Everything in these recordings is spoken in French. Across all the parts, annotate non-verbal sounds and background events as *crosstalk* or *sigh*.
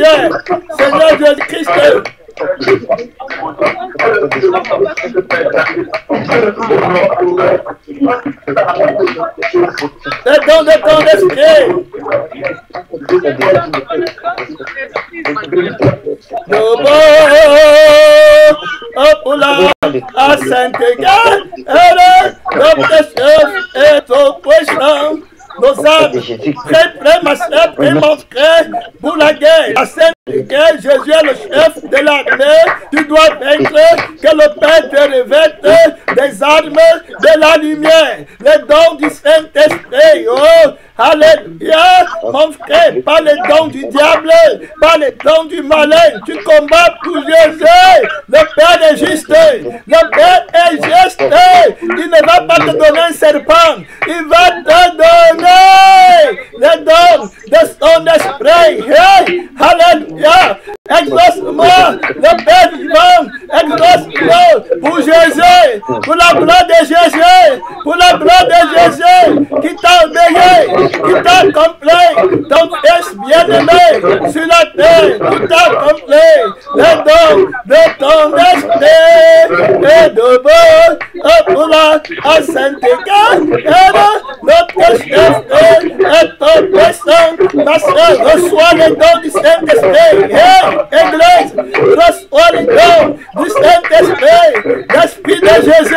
prière. Seigneur Jésus-Christ, le don de ton esprit. Au puissant. Nos âmes, très ma soeur, mon frère, pour la guerre. Jésus est le chef de l'armée. Tu dois vaincre que le Père te revête des armes de la lumière, les dons du Saint-Esprit. Oh, Alléluia, mon frère, pas les dons du diable, pas les dons du malin. Tu combats pour Jésus. Le Père est juste. Le Père est juste. Il ne va pas te donner un serpent. Il va te donner les dons de son esprit. Hey, Alléluia. Exauce-moi, le Père vivant. Exauce-moi pour Jésus, pour la gloire de Jésus, pour la gloire de Jésus qui t'a obéi qui t'a accompli ton Fils bien-aimé sur la terre, qui t'a accompli le don de ton esprit et de beau la sainte notre chef est ton puissant, ma soeur, reçoit les dons du Saint-Esprit. Hey, Église, reçois les dons du Saint-Esprit, l'Esprit de Jésus,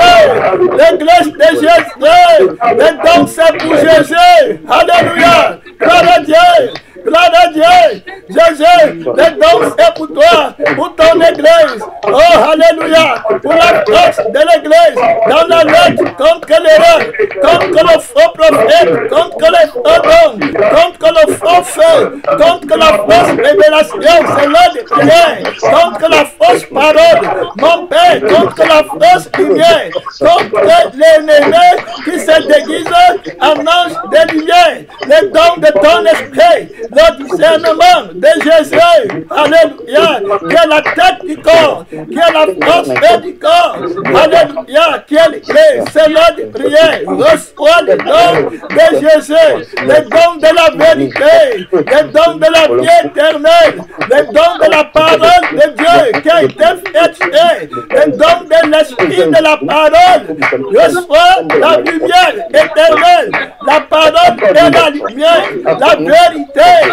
l'Église de Jésus, les dons c'est pour Jésus. Alléluia. Gloire à Dieu. Gloire à Dieu. Jésus, les dons c'est pour toi, pour ton église. Oh, Alléluia. Pour la force de l'église. Dans la lutte contre l'erreur, contre le faux prophète, contre les faux dons, contre le faux feu, contre la fausse révélation. C'est l'heure de prière. Contre la fausse parole. Mon Père, contre la fausse lumière. Contre l'ennemi qui se déguise en ange de lumière. Les dons de ton esprit le discernement de Jésus. Alléluia. Qui est la tête du corps, qui est la force du corps. Alléluia. Qui est l'église. C'est l'heure de prière. Reçois les dons de Jésus, les dons de la vérité, les dons de la vie éternelle, les dons de la parole de Dieu qui a été fait, les dons de l'esprit de la parole. Reçois la lumière éternelle, la parole de la lumière, la vérité,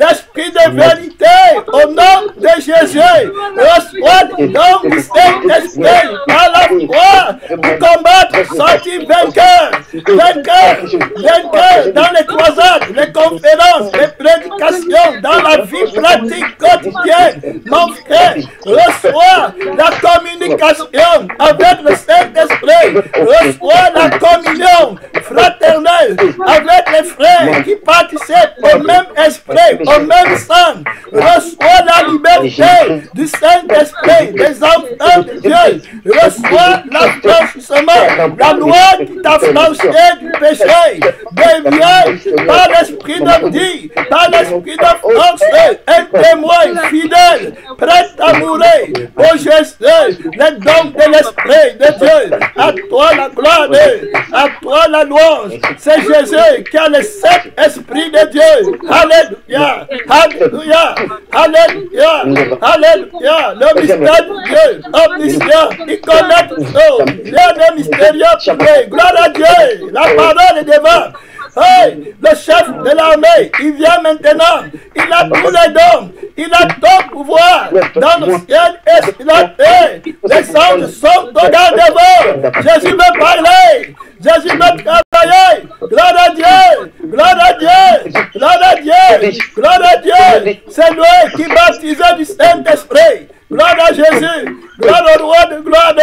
l'esprit de vérité au nom de Jésus. Reçois nom du Saint-Esprit à la foi combattre, sortir vainqueur, vainqueur, vainqueur dans les croisades, les conférences, les prédications, dans la vie pratique quotidienne. Mon frère, reçois la communication avec le Saint-Esprit. Reçois la communion fraternelle avec les frères qui participent au même esprit au même sang, reçois la liberté du Saint-Esprit, des enfants de Dieu, reçois l'affranchissement, la loi qui t'a franchi du péché, deviens par l'Esprit de Dieu, par l'Esprit de France, un témoin fidèle, prêt à mourir pour Jésus, les dons de l'Esprit de Dieu, à toi la gloire, à toi la louange, c'est Jésus qui a le sept esprits de Dieu, Alléluia. Alléluia. Alléluia. Alléluia. Le mystère de Dieu. Omniscient. Il connaît tout. Rien de mystérieux pour lui. Gloire à Dieu. La parole est devant. Hey, le chef de l'armée, il vient maintenant. Il a tous les dons. Il a tout pouvoir dans le ciel et la terre. Les anges sont au garde. Jésus veut parler. Jésus veut travailler. Gloire à Dieu. Gloire à Dieu. Gloire à Dieu. Gloire à Dieu. C'est lui qui baptisait du Saint-Esprit. Gloire à Jésus. Gloire au roi de gloire.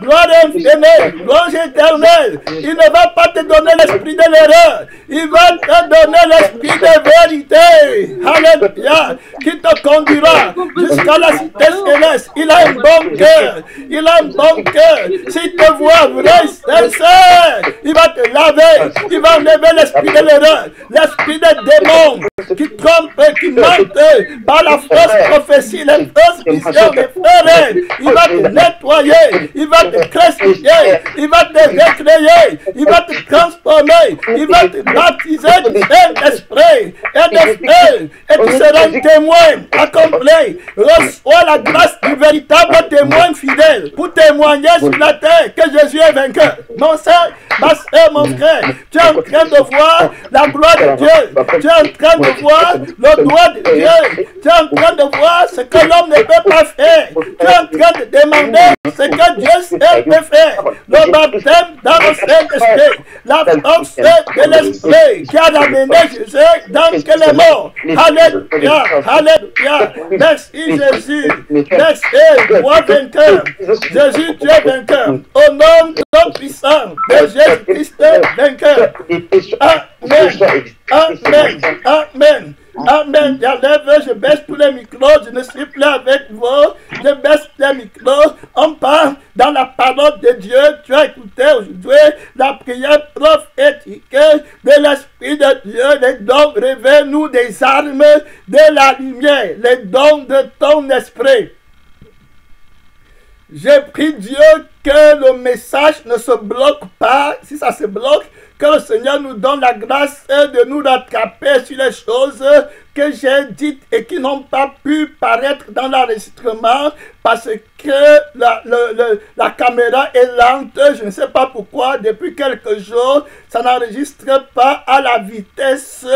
Gloire infinie. Gloire éternelle. Il ne va pas te donner l'esprit de l'erreur. Il va te donner l'esprit de vérité. Alléluia. Qui te conduira jusqu'à la cité céleste. Il a un bon cœur. Il a un bon cœur. S'il te voit vrai, sincère, il va te laver. Il va enlever l'esprit de l'erreur. L'esprit des démons qui trompent, qui mentent par la fausse prophétie, les fausses visions Il va te nettoyer, il va te crucifier, il va te recréer, il va te transformer, il va te baptiser du Saint-Esprit et d'Esprit, et tu seras un témoin accompli. Reçois la grâce du véritable témoin fidèle pour témoigner sur la terre que Jésus est vainqueur. Mon soeur, ma soeur, mon frère, tu es en train de voir la gloire de Dieu. Tu es en train de voir le droit de Dieu. Tu es en train de voir ce que l'homme ne peut pas faire. Tu es en train de demander ce que Dieu sait peut faire. Le baptême dans le Saint-Esprit. La force de l'Esprit qui a amené Jésus dans quel est mort. Alléluia. Alléluia. Merci Jésus. Merci, roi vainqueur. Jésus, tu es vainqueur. Au nom de l'homme puissant de Jésus-Christ vainqueur. Amen. Amen. Amen. Amen. J'enlève, je baisse tous les micros. Je ne suis plus avec vous. Je baisse les micros. On parle dans la parole de Dieu. Tu as écouté aujourd'hui la prière prophétique de l'Esprit de Dieu. Les dons, révèle-nous des armes de la lumière. Les dons de ton esprit. J'ai pris Dieu que le message ne se bloque pas. Si ça se bloque, que le Seigneur nous donne la grâce de nous rattraper sur les choses que j'ai dites et qui n'ont pas pu paraître dans l'enregistrement parce que la, la caméra est lente. Je ne sais pas pourquoi, depuis quelques jours, ça n'enregistre pas à la vitesse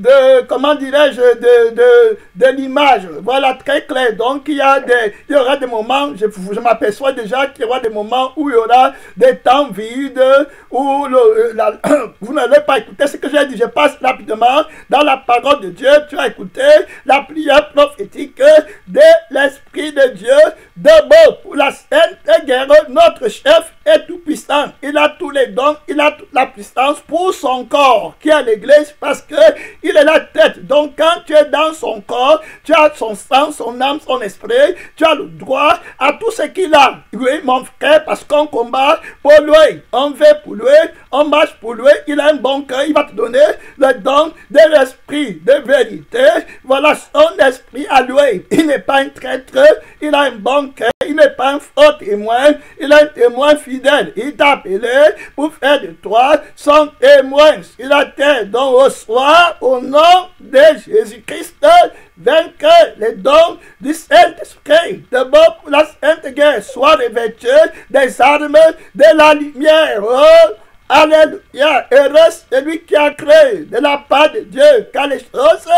de, comment dirais-je, de, de, de l'image. Voilà, très clair. Donc, il y, a des, il y aura des moments, je, je m'aperçois déjà qu'il y aura des moments où il y aura des temps vides, où le, la, *coughs* vous n'allez pas écouter ce que j'ai dit. Je passe rapidement dans la parole de Dieu. Tu as écouté la prière prophétique de l'Esprit de Dieu. D'abord, pour la sainte guerre, notre chef est tout puissant. Il a tous les dons, il a toute la puissance pour son corps, qui est l'Église, parce que il est la tête. Donc quand tu es dans son corps, tu as son sang, son âme, son esprit, tu as le droit à tout ce qu'il a. Oui, mon frère, parce qu'on combat pour lui, on veut pour lui, on marche pour lui, il a un bon cœur, il va te donner le don de l'esprit de vérité. Voilà son esprit à lui. Il n'est pas un traître, il a un bon cœur, il n'est pas un faux témoin, il a un témoin fidèle. Il t'a appelé pour faire de toi son témoin Il la terre. Donc reçoit au nom de Jésus-Christ vainqueur les dons du Saint-Esprit. D'abord pour la Sainte Guerre, soit revêtu des armes de la lumière. Oh, Alléluia. Heureux celui qui a créé de la part de Dieu, car les choses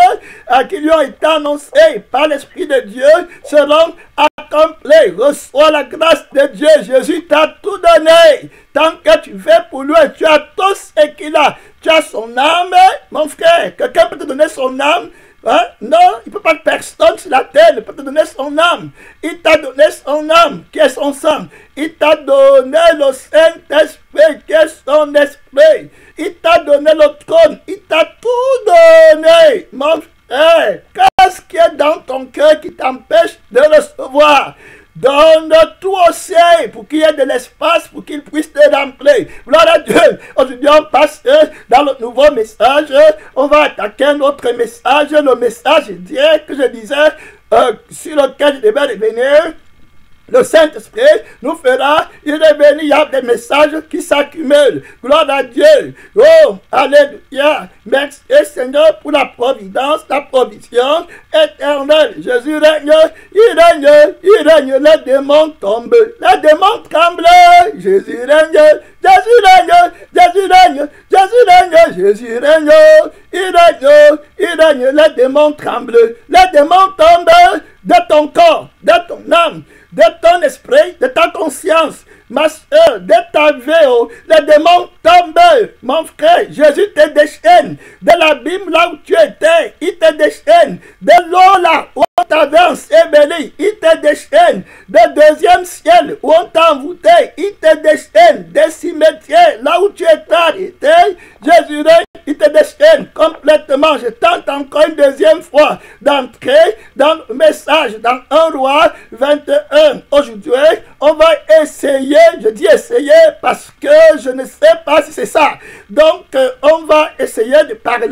à qui lui ont été annoncées par l'Esprit de Dieu seront accomplies. Reçois la grâce de Dieu. Jésus t'a tout donné. Tant que tu fais pour lui, tu as tout ce qu'il a. Tu as son âme, mon frère. Quelqu'un peut te donner son âme? Hein? Non, il ne peut pas personne sur la terre ne peut te donner son âme. Il t'a donné son âme, qui est son sang. Il t'a donné le Saint-Esprit, qui est son esprit. Il t'a donné le trône. Il t'a tout donné, mon frère. Qu'est-ce qui est dans ton cœur qui t'empêche de recevoir? Donne tout au ciel pour qu'il y ait de l'espace pour qu'il puisse te remplir. Gloire à Dieu. Aujourd'hui, on passe dans le nouveau message. On va attaquer un autre message. Le message direct que je disais euh, sur lequel je devais revenir le Saint-Esprit nous fera il est il y a des messages qui s'accumulent. Gloire à Dieu. Oh, Alléluia. Merci Seigneur pour la providence, la provision éternelle. Jésus règne, il règne, il règne, les démons tombent, les démons tremblent. Jésus règne, Jésus règne, Jésus règne, Jésus règne, Jésus règne, il règne, il règne, les démons tremblent, les démons tombent de ton corps, de ton âme de ton esprit, de ta conscience, ma soeur, de ta vie, les démons tombent, mon frère. Jésus te déchaîne. De l'abîme là où tu étais, il te déchaîne. De l'eau là où on t'avait enseveli, il te déchaîne. De deuxième ciel où on t'a envoûté, il te déchaîne. Des cimetières là où tu étais arrêté. Jésus il te déchaîne complètement. Je tente encore une deuxième fois d'entrer dans le message dans 1 roi 21. Aujourd'hui, on va essayer, je dis essayer parce que je ne sais pas si c'est ça. Donc, euh, on va essayer de parler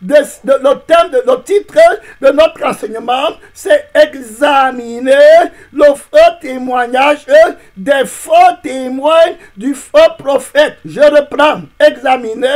de, le thème, de, le titre de notre enseignement, c'est examiner le faux témoignage des faux témoins du faux prophète. Je reprends, examiner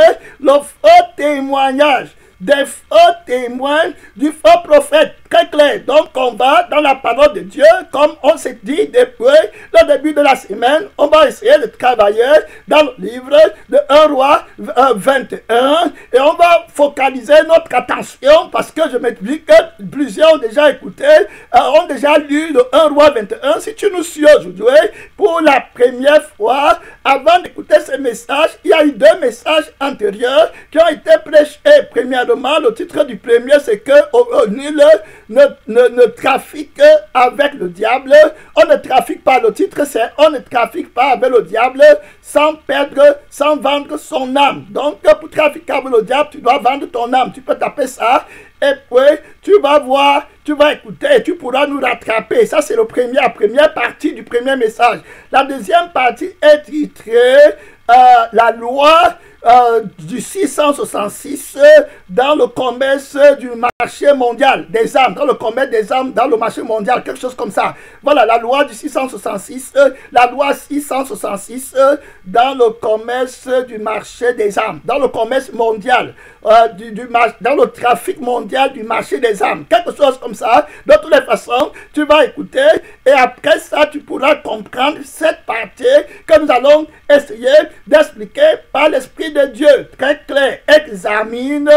le faux témoignage des faux témoins du faux prophète. Très clair. Donc, on va dans la parole de Dieu, comme on s'est dit depuis le début de la semaine, on va essayer de travailler dans le livre de 1 roi 21 euh, et on va focaliser notre attention parce que je me dis que plusieurs ont déjà écouté, euh, ont déjà lu le 1 roi 21. Si tu nous suis aujourd'hui pour la première fois, avant d'écouter ce message, il y a eu deux messages antérieurs qui ont été prêchés. Premièrement, le titre du premier, c'est que oh, oh, nul ne, ne, ne, trafique avec le diable. On ne trafique pas, le titre c'est on ne trafique pas avec le diable sans perdre, sans vendre son âme. Donc pour trafiquer avec le diable, tu dois vendre ton âme. Tu peux taper ça et puis tu vas voir, tu vas écouter et tu pourras nous rattraper. Ça c'est la première partie du premier message. La deuxième partie est titrée euh, La loi euh, du 666 dans le commerce du marché mondial des armes, dans le commerce des armes, dans le marché mondial, quelque chose comme ça. Voilà, la loi du 666, la loi 666 dans le commerce du marché des armes, dans le commerce mondial, euh, du, dans le trafic mondial du marché des armes, quelque chose comme ça. De toutes les façons, tu vas écouter et après ça, tu pourras comprendre cette partie que nous allons essayer d'expliquer par l'Esprit de Dieu. Très clair. Examine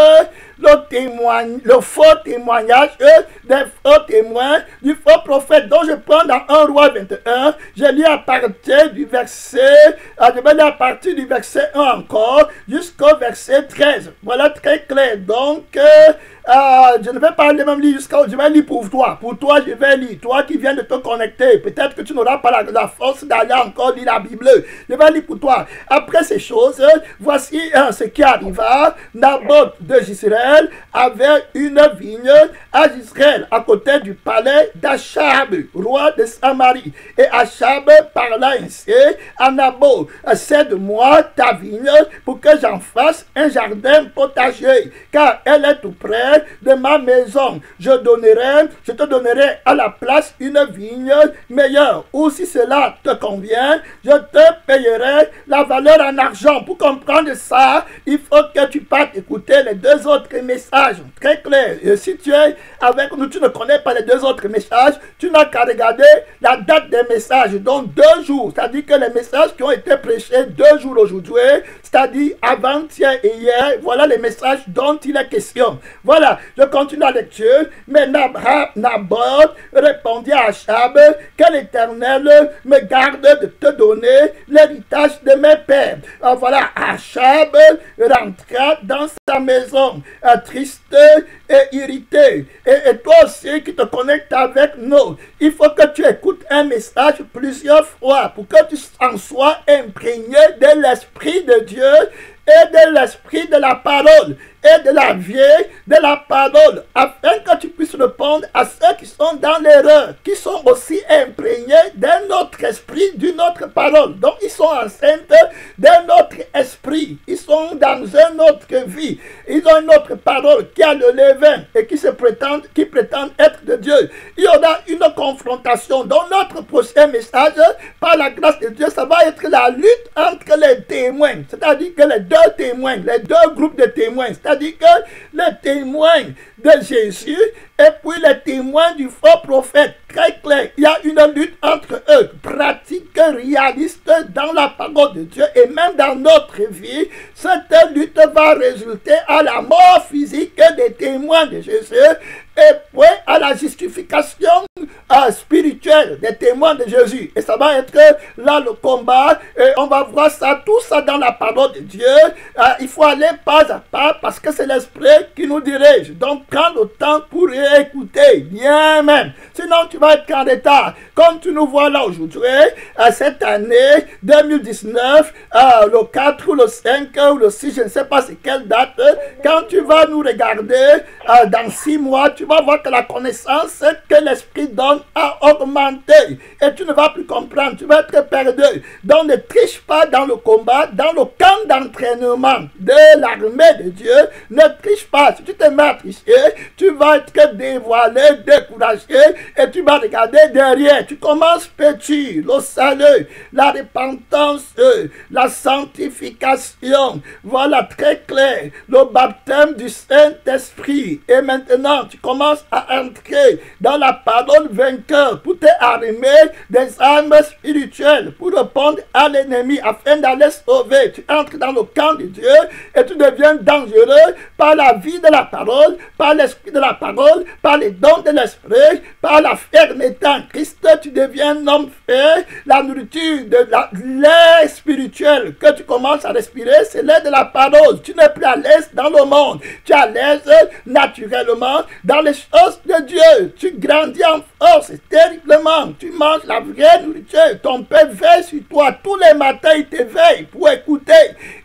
le, témoigne, le faux témoignage des faux témoins du faux prophète dont je prends dans 1 roi 21. Je lis à partir du verset, euh, à partir du verset 1 encore jusqu'au verset 13. Voilà très clair. Donc, euh, euh, je ne vais pas le même lire jusqu'à je vais lire pour toi. Pour toi, je vais lire. Toi qui viens de te connecter, peut-être que tu n'auras pas la, force d'aller encore lire la Bible. Je vais lire pour toi. Après ces choses, voici ce qui arriva. Naboth de Israël avait une vigne à Israël, à côté du palais d'Achab, roi de Samarie. Et Achab parla ainsi à Naboth, cède-moi ta vigne pour que j'en fasse un jardin potager, car elle est tout près de ma maison. Je donnerai, je te donnerai à la place une vigne meilleure. Ou si cela te convient, je te payerai la valeur en argent. Pour comprendre ça, il faut que tu partes écouter les deux autres messages. Très clair. Et si tu es avec nous, tu ne connais pas les deux autres messages, tu n'as qu'à regarder la date des messages. Donc deux jours. C'est-à-dire que les messages qui ont été prêchés deux jours aujourd'hui, c'est-à-dire avant-hier et hier, voilà les messages dont il est question. Voilà je continue la lecture. Mais Naboth répondit à Achab que l'Éternel me garde de te donner l'héritage de mes pères. voilà, Achab rentra dans sa maison, euh, triste et irrité. Et, et, toi aussi qui te connectes avec nous, il faut que tu écoutes un message plusieurs fois pour que tu en sois imprégné de l'Esprit de Dieu et de l'Esprit de la parole et de la vieille de la parole, afin que tu puisses répondre à ceux qui sont dans l'erreur, qui sont aussi imprégnés d'un autre esprit, d'une autre parole. Donc ils sont enceintes d'un autre esprit, ils sont dans une autre vie, ils ont une autre parole qui a le levain et qui se prétendent, qui prétendent être de Dieu. Il y aura une confrontation. Dans notre prochain message, par la grâce de Dieu, ça va être la lutte entre les témoins, c'est-à-dire que les deux témoins, les deux groupes de témoins, c'est-à-dire que les témoins de Jésus et puis les témoins du faux prophète. Très clair, il y a une lutte entre eux, pratique réaliste dans la parole de Dieu et même dans notre vie. Cette lutte va résulter à la mort physique des témoins de Jésus et à la justification euh, spirituelle des témoins de Jésus. Et ça va être là le combat et on va voir ça, tout ça dans la parole de Dieu. Euh, il faut aller pas à pas parce que c'est l'Esprit qui nous dirige. Donc prends le temps pour écouter bien même. Sinon, tu vas être en retard. Comme tu nous vois là aujourd'hui, à cette année 2019, le 4 ou le 5 ou le 6, je ne sais pas c'est quelle date, quand tu vas nous regarder dans 6 mois, tu vas voir que la connaissance que l'Esprit donne a augmenté. Et tu ne vas plus comprendre, tu vas être perdu. Donc ne triche pas dans le combat, dans le camp d'entraînement de l'armée de Dieu. Ne triche pas. Si tu te mets à tricher, tu vas être dévoilé, découragé et tu vas regarder derrière. Tu commences petit, le salut, la repentance, la sanctification. Voilà très clair. Le baptême du Saint-Esprit. Et maintenant, tu commences à entrer dans la parole vainqueur pour te armer des armes spirituelles pour répondre à l'ennemi afin d'aller sauver. Tu entres dans le camp de Dieu et tu deviens dangereux par la vie de la parole, par l'esprit de la parole, par les dons de l'esprit, par la fermeté en Christ. Tu deviens un homme fait. La nourriture de l'air spirituel que tu commences à respirer, c'est l'air de la parole. Tu n'es plus à l'aise dans le monde. Tu es à l'aise naturellement dans les choses de Dieu. Tu grandis en force terriblement. Tu manges la vraie nourriture. Ton Père veille sur toi. Tous les matins, il te veille pour écouter.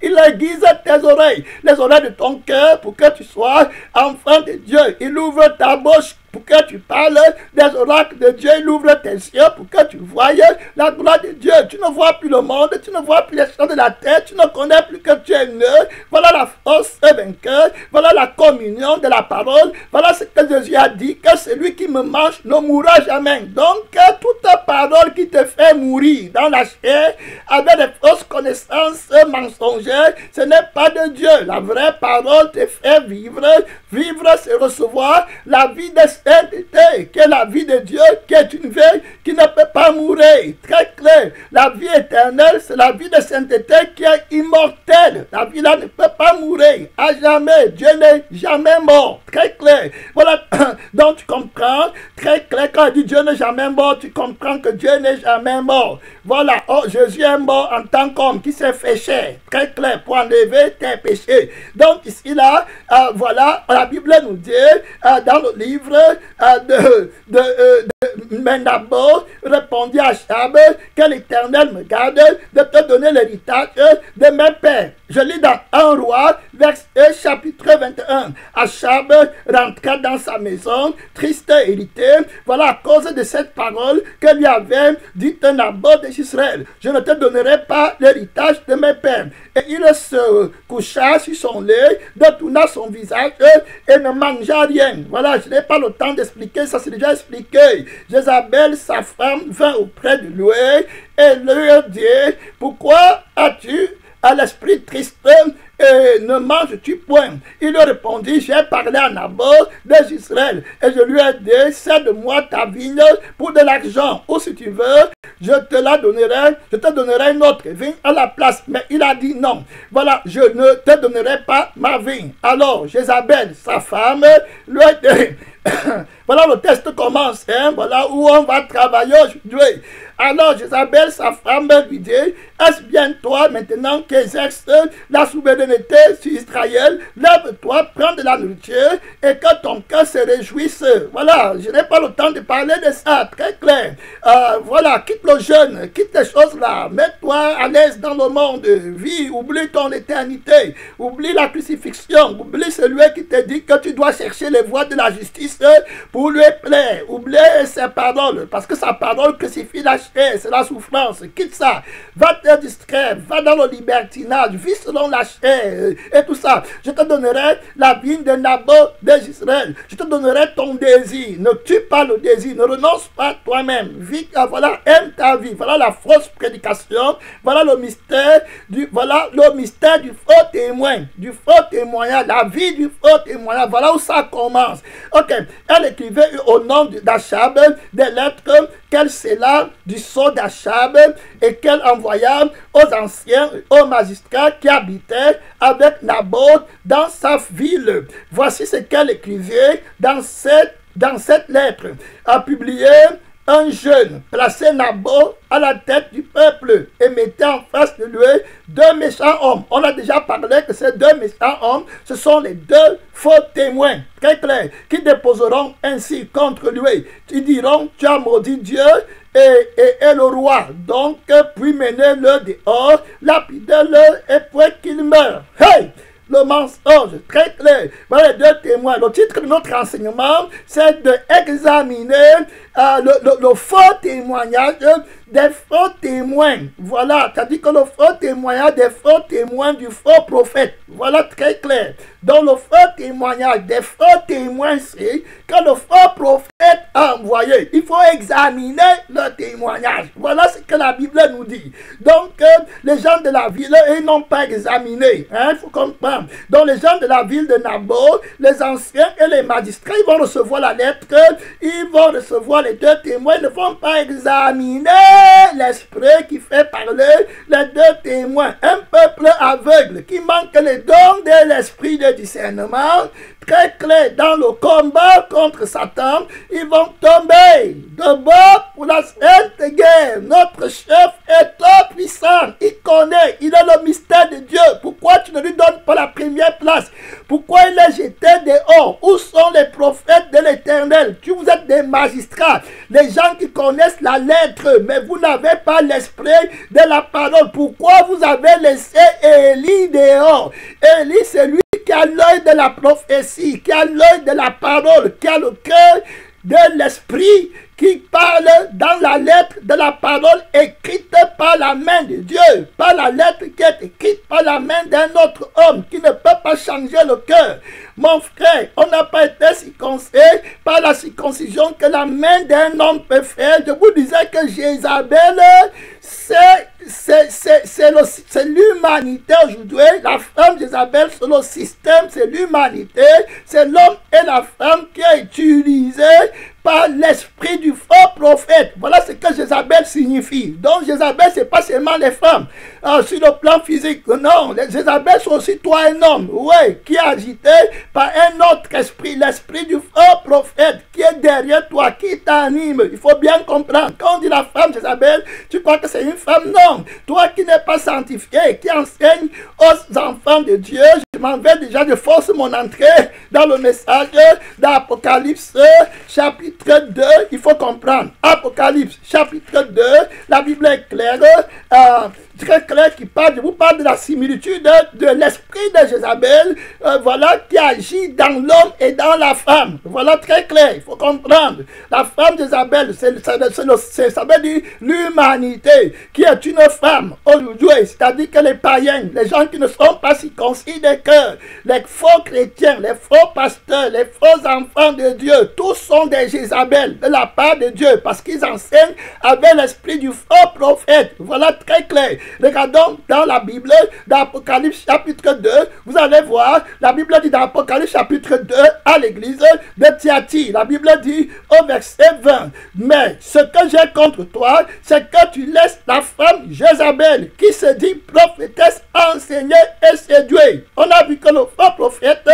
Il aiguise tes oreilles, les oreilles de ton cœur pour que tu sois enfant de Dieu. Il ouvre ta bouche pour que tu parles des oracles de Dieu. Il ouvre tes yeux pour que tu voyes la gloire de Dieu. Tu ne vois plus le monde, tu ne vois plus les choses de la terre, tu ne connais plus que tu es né. Voilà la force vainqueur, voilà la communion de la parole. Voilà ce que Jésus a dit, que celui qui me mange ne mourra jamais. Donc, toute parole qui te fait mourir dans la chair, avec des fausses connaissances mensongères, ce n'est pas de Dieu. La vraie parole te fait vivre. Vivre, c'est recevoir la vie des sainteté, que la vie de Dieu, qui est une vie qui ne peut pas mourir. Très clair. La vie éternelle, c'est la vie de sainteté qui est immortelle. La vie là ne peut pas mourir. À jamais. Dieu n'est jamais mort. Très clair. Voilà. *coughs* Donc tu comprends. Très clair. Quand il dit Dieu n'est jamais mort, tu comprends que Dieu n'est jamais mort. Voilà. Oh, Jésus est mort en tant qu'homme qui s'est fait cher. Très clair. Pour enlever tes péchés. Donc ici là, euh, voilà. La Bible nous dit euh, dans le livre de, euh, répondit à que l'Éternel me garde de te donner l'héritage de mes pères. Je lis dans 1 roi, verset chapitre 21. Achab rentra dans sa maison, triste et irrité. Voilà à cause de cette parole que lui avait dit Naboth d'Israël. Je ne te donnerai pas l'héritage de mes pères. Et il se coucha sur son lit, détourna son visage et ne mangea rien. Voilà, je n'ai pas le temps d'expliquer, ça c'est déjà expliqué. Jézabel, sa femme, vint auprès de lui et lui dit, pourquoi as-tu à l'esprit triste et ne manges-tu point? Il lui répondit, j'ai parlé à Naboth des Israël et je lui ai dit, cède-moi ta vigne pour de l'argent ou si tu veux, je te la donnerai, je te donnerai une autre vigne à la place. Mais il a dit non, voilà, je ne te donnerai pas ma vigne. Alors Jézabel, sa femme, lui a dit, *coughs* voilà le test commence, hein, voilà où on va travailler aujourd'hui. Alors Jézabel, sa femme, lui dit, est-ce bien toi maintenant qui exerces la souveraineté sur Israël? Lève-toi, prends de la nourriture et que ton cœur se réjouisse. Voilà, je n'ai pas le temps de parler de ça, très clair. Euh, voilà, quitte le jeûne, quitte les choses là, mets-toi à l'aise dans le monde, vis, oublie ton éternité, oublie la crucifixion, oublie celui qui te dit que tu dois chercher les voies de la justice pour lui plaire, oublie ses paroles, parce que sa parole crucifie la c'est la souffrance. Quitte ça. Va te distraire, va dans le libertinage, vis selon la chair et tout ça. Je te donnerai la vigne de Naboth d'Israël. Je te donnerai ton désir. Ne tue pas le désir, ne renonce pas toi-même. Vis, ah, voilà, aime ta vie. Voilà la fausse prédication. Voilà le mystère du, voilà le mystère du faux témoin, du faux témoignage, la vie du faux témoignage. Voilà où ça commence. Ok, elle écrivait au nom d'Achab des lettres qu'elle scella du sceau d'Achab et qu'elle envoya aux anciens, aux magistrats qui habitaient avec Naboth dans sa ville. Voici ce qu'elle écrivait dans cette, dans cette lettre. A publié un jeune plaçait Nabot à la tête du peuple et mettait en face de lui deux méchants hommes. On a déjà parlé que ces deux méchants hommes, ce sont les deux faux témoins, très clair, qui déposeront ainsi contre lui. Ils diront, tu as maudit Dieu et, et, le roi. Donc, puis mener-le dehors, lapider-le et puis qu'il meure. Hey! Le mensonge, très clair. Voilà les deux témoins. Le titre de notre enseignement, c'est d'examiner euh, le, le, le, faux témoignage des faux témoins. Voilà, c'est-à-dire que le faux témoignage des faux témoins du faux prophète. Voilà très clair. Dans le faux témoignage des faux témoins, c'est que le faux prophète a envoyé. Il faut examiner le témoignage. Voilà ce que la Bible nous dit. Donc, euh, les gens de la ville, ils n'ont pas examiné. Hein, il faut comprendre. Donc, les gens de la ville de Nabo, les anciens et les magistrats, ils vont recevoir la lettre, ils vont recevoir les deux témoins, ils ne vont pas examiner l'esprit qui fait parler les deux témoins. Un peuple aveugle qui manque les dons de l'esprit de discernement, très clair dans le combat contre Satan, ils vont tomber de pour la sainte guerre. Notre chef est trop puissant. Il connaît, il a le mystère de Dieu. Pourquoi tu ne lui donnes pas la première place? Pourquoi il est jeté dehors? Où sont les prophètes de l'éternel? Tu vous êtes des magistrats, les gens qui connaissent la lettre, mais vous n'avez pas l'esprit de la parole. Pourquoi vous avez laissé Élie dehors? Élie, c'est lui qui a l'œil de la prophétie, qui a l'œil de la parole, qui a le cœur de l'esprit qui parle dans la lettre de la parole écrite par la main de Dieu, par la lettre qui est écrite par la main d'un autre homme qui ne peut pas changer le cœur. Mon frère, on n'a pas été circoncis par la circoncision que la main d'un homme peut faire. Je vous disais que Jézabel, c'est l'humanité aujourd'hui. La femme Jézabel, c'est le système, c'est l'humanité. C'est l'homme et la femme qui a utilisé par l'esprit du faux prophète. Voilà ce que Jézabel signifie. Donc Jézabel, ce n'est pas seulement les femmes euh, sur le plan physique. Non, les Jézabel sont aussi toi un homme, oui, qui est agité par un autre esprit, l'esprit du faux prophète qui est derrière toi, qui t'anime. Il faut bien comprendre. Quand on dit la femme Jézabel, tu crois que c'est une femme? Non. Toi qui n'es pas sanctifié, qui enseigne aux enfants de Dieu, je m'en vais déjà, de force mon entrée dans le message d'Apocalypse chapitre 2, il faut comprendre. Apocalypse, chapitre 2, la Bible est claire. Euh, très clair qui parle, je vous parle de la similitude de l'esprit de Jézabel, euh, voilà, qui agit dans l'homme et dans la femme. Voilà très clair, il faut comprendre. La femme de Jézabel, c'est ça veut dire l'humanité, qui est une femme aujourd'hui, c'est-à-dire que les païens, les gens qui ne sont pas si circoncis des cœurs, les faux chrétiens, les faux pasteurs, les faux enfants de Dieu, tous sont des Jézabel de la part de Dieu, parce qu'ils enseignent avec l'esprit du faux prophète. Voilà très clair. Regardons dans la Bible, dans Apocalypse chapitre 2, vous allez voir, la Bible dit dans Apocalypse chapitre 2 à l'église de Thyatire. La Bible dit au verset 20, mais ce que j'ai contre toi, c'est que tu laisses la femme Jézabel qui se dit prophétesse enseigner et séduire. On a vu que le faux prophète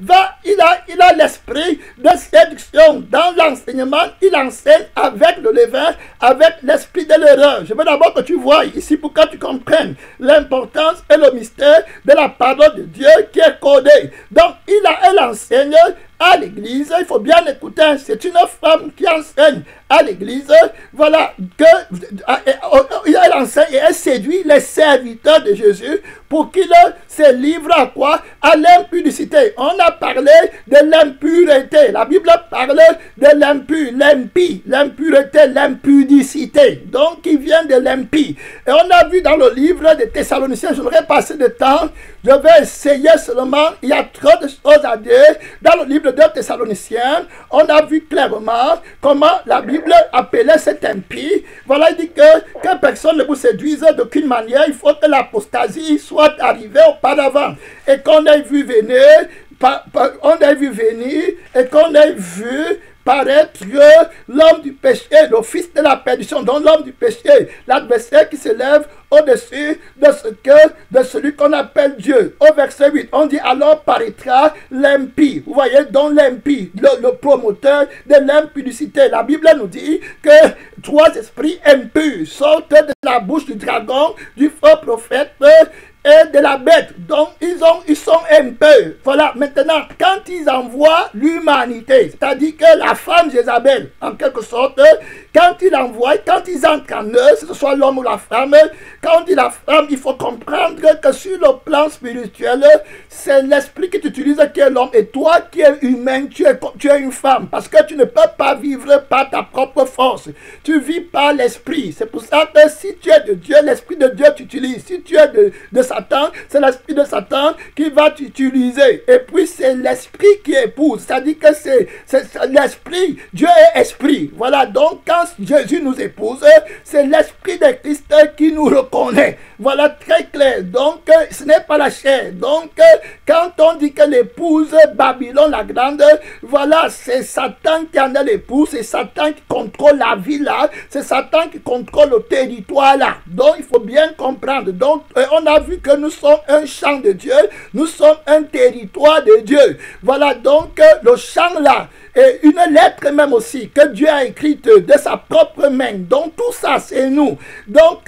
va, il a, il a l'esprit de séduction. Dans l'enseignement, il enseigne avec le levain, avec l'esprit de l'erreur. Je veux d'abord que tu vois ici pour que tu l'importance et le mystère de la parole de Dieu qui est codée. Donc, il a, elle enseigne à l'église, il faut bien écouter, c'est une femme qui enseigne à l'église, voilà, que elle enseigne et elle séduit les serviteurs de Jésus pour qu'ils se livrent à quoi? À l'impudicité. On a parlé de l'impureté. La Bible parle de l'impur, l'impie, l'impureté, l'impudicité. Donc, il vient de l'impie. Et on a vu dans le livre des Thessaloniciens, je n'aurais pas assez de temps, je vais essayer seulement, il y a trop de choses à dire. Dans le livre de Thessaloniciens, on a vu clairement comment la Bible appelait cet impie. Voilà, il dit que, que personne ne vous séduise d'aucune manière, il faut que l'apostasie soit arrivée auparavant. Et qu'on ait vu venir, on ait vu venir et qu'on ait vu paraître l'homme du péché, le fils de la perdition, donc l'homme du péché, l'adversaire qui s'élève au-dessus de ce que de celui qu'on appelle Dieu. Au verset 8, on dit alors paraîtra l'impie. Vous voyez, donc l'impie, le, promoteur de l'impudicité. La Bible nous dit que trois esprits impurs sortent de la bouche du dragon, du faux prophète et de la bête. Donc, ils, ont, ils sont un peu. Voilà, maintenant, quand ils envoient l'humanité, c'est-à-dire que la femme Jézabel, en quelque sorte, quand ils envoient, quand ils entrent en eux, que ce soit l'homme ou la femme, quand on dit la femme, il faut comprendre que sur le plan spirituel, c'est l'esprit qui t'utilise qui est l'homme. Et toi qui es humain, tu es, tu es une femme. Parce que tu ne peux pas vivre par ta propre force. Tu vis par l'esprit. C'est pour ça que si tu es de Dieu, l'esprit de Dieu t'utilise. Si tu es de, de Satan, c'est l'esprit de Satan qui va t'utiliser. Et puis c'est l'esprit qui épouse. C'est-à-dire que c'est l'esprit. Dieu est esprit. Voilà. Donc quand Jésus nous épouse, c'est l'esprit de Christ qui nous reconnaît. Voilà très clair. Donc ce n'est pas la chair. Donc quand on dit que l'épouse Babylone la grande, voilà, c'est Satan qui en est l'épouse, c'est Satan qui contrôle la vie là, c'est Satan qui contrôle le territoire là. Donc il faut bien comprendre. Donc on a vu que nous sommes un champ de Dieu, nous sommes un territoire de Dieu. Voilà donc le champ là et une lettre même aussi que Dieu a écrite de sa propre main. Donc tout ça, c'est nous. Donc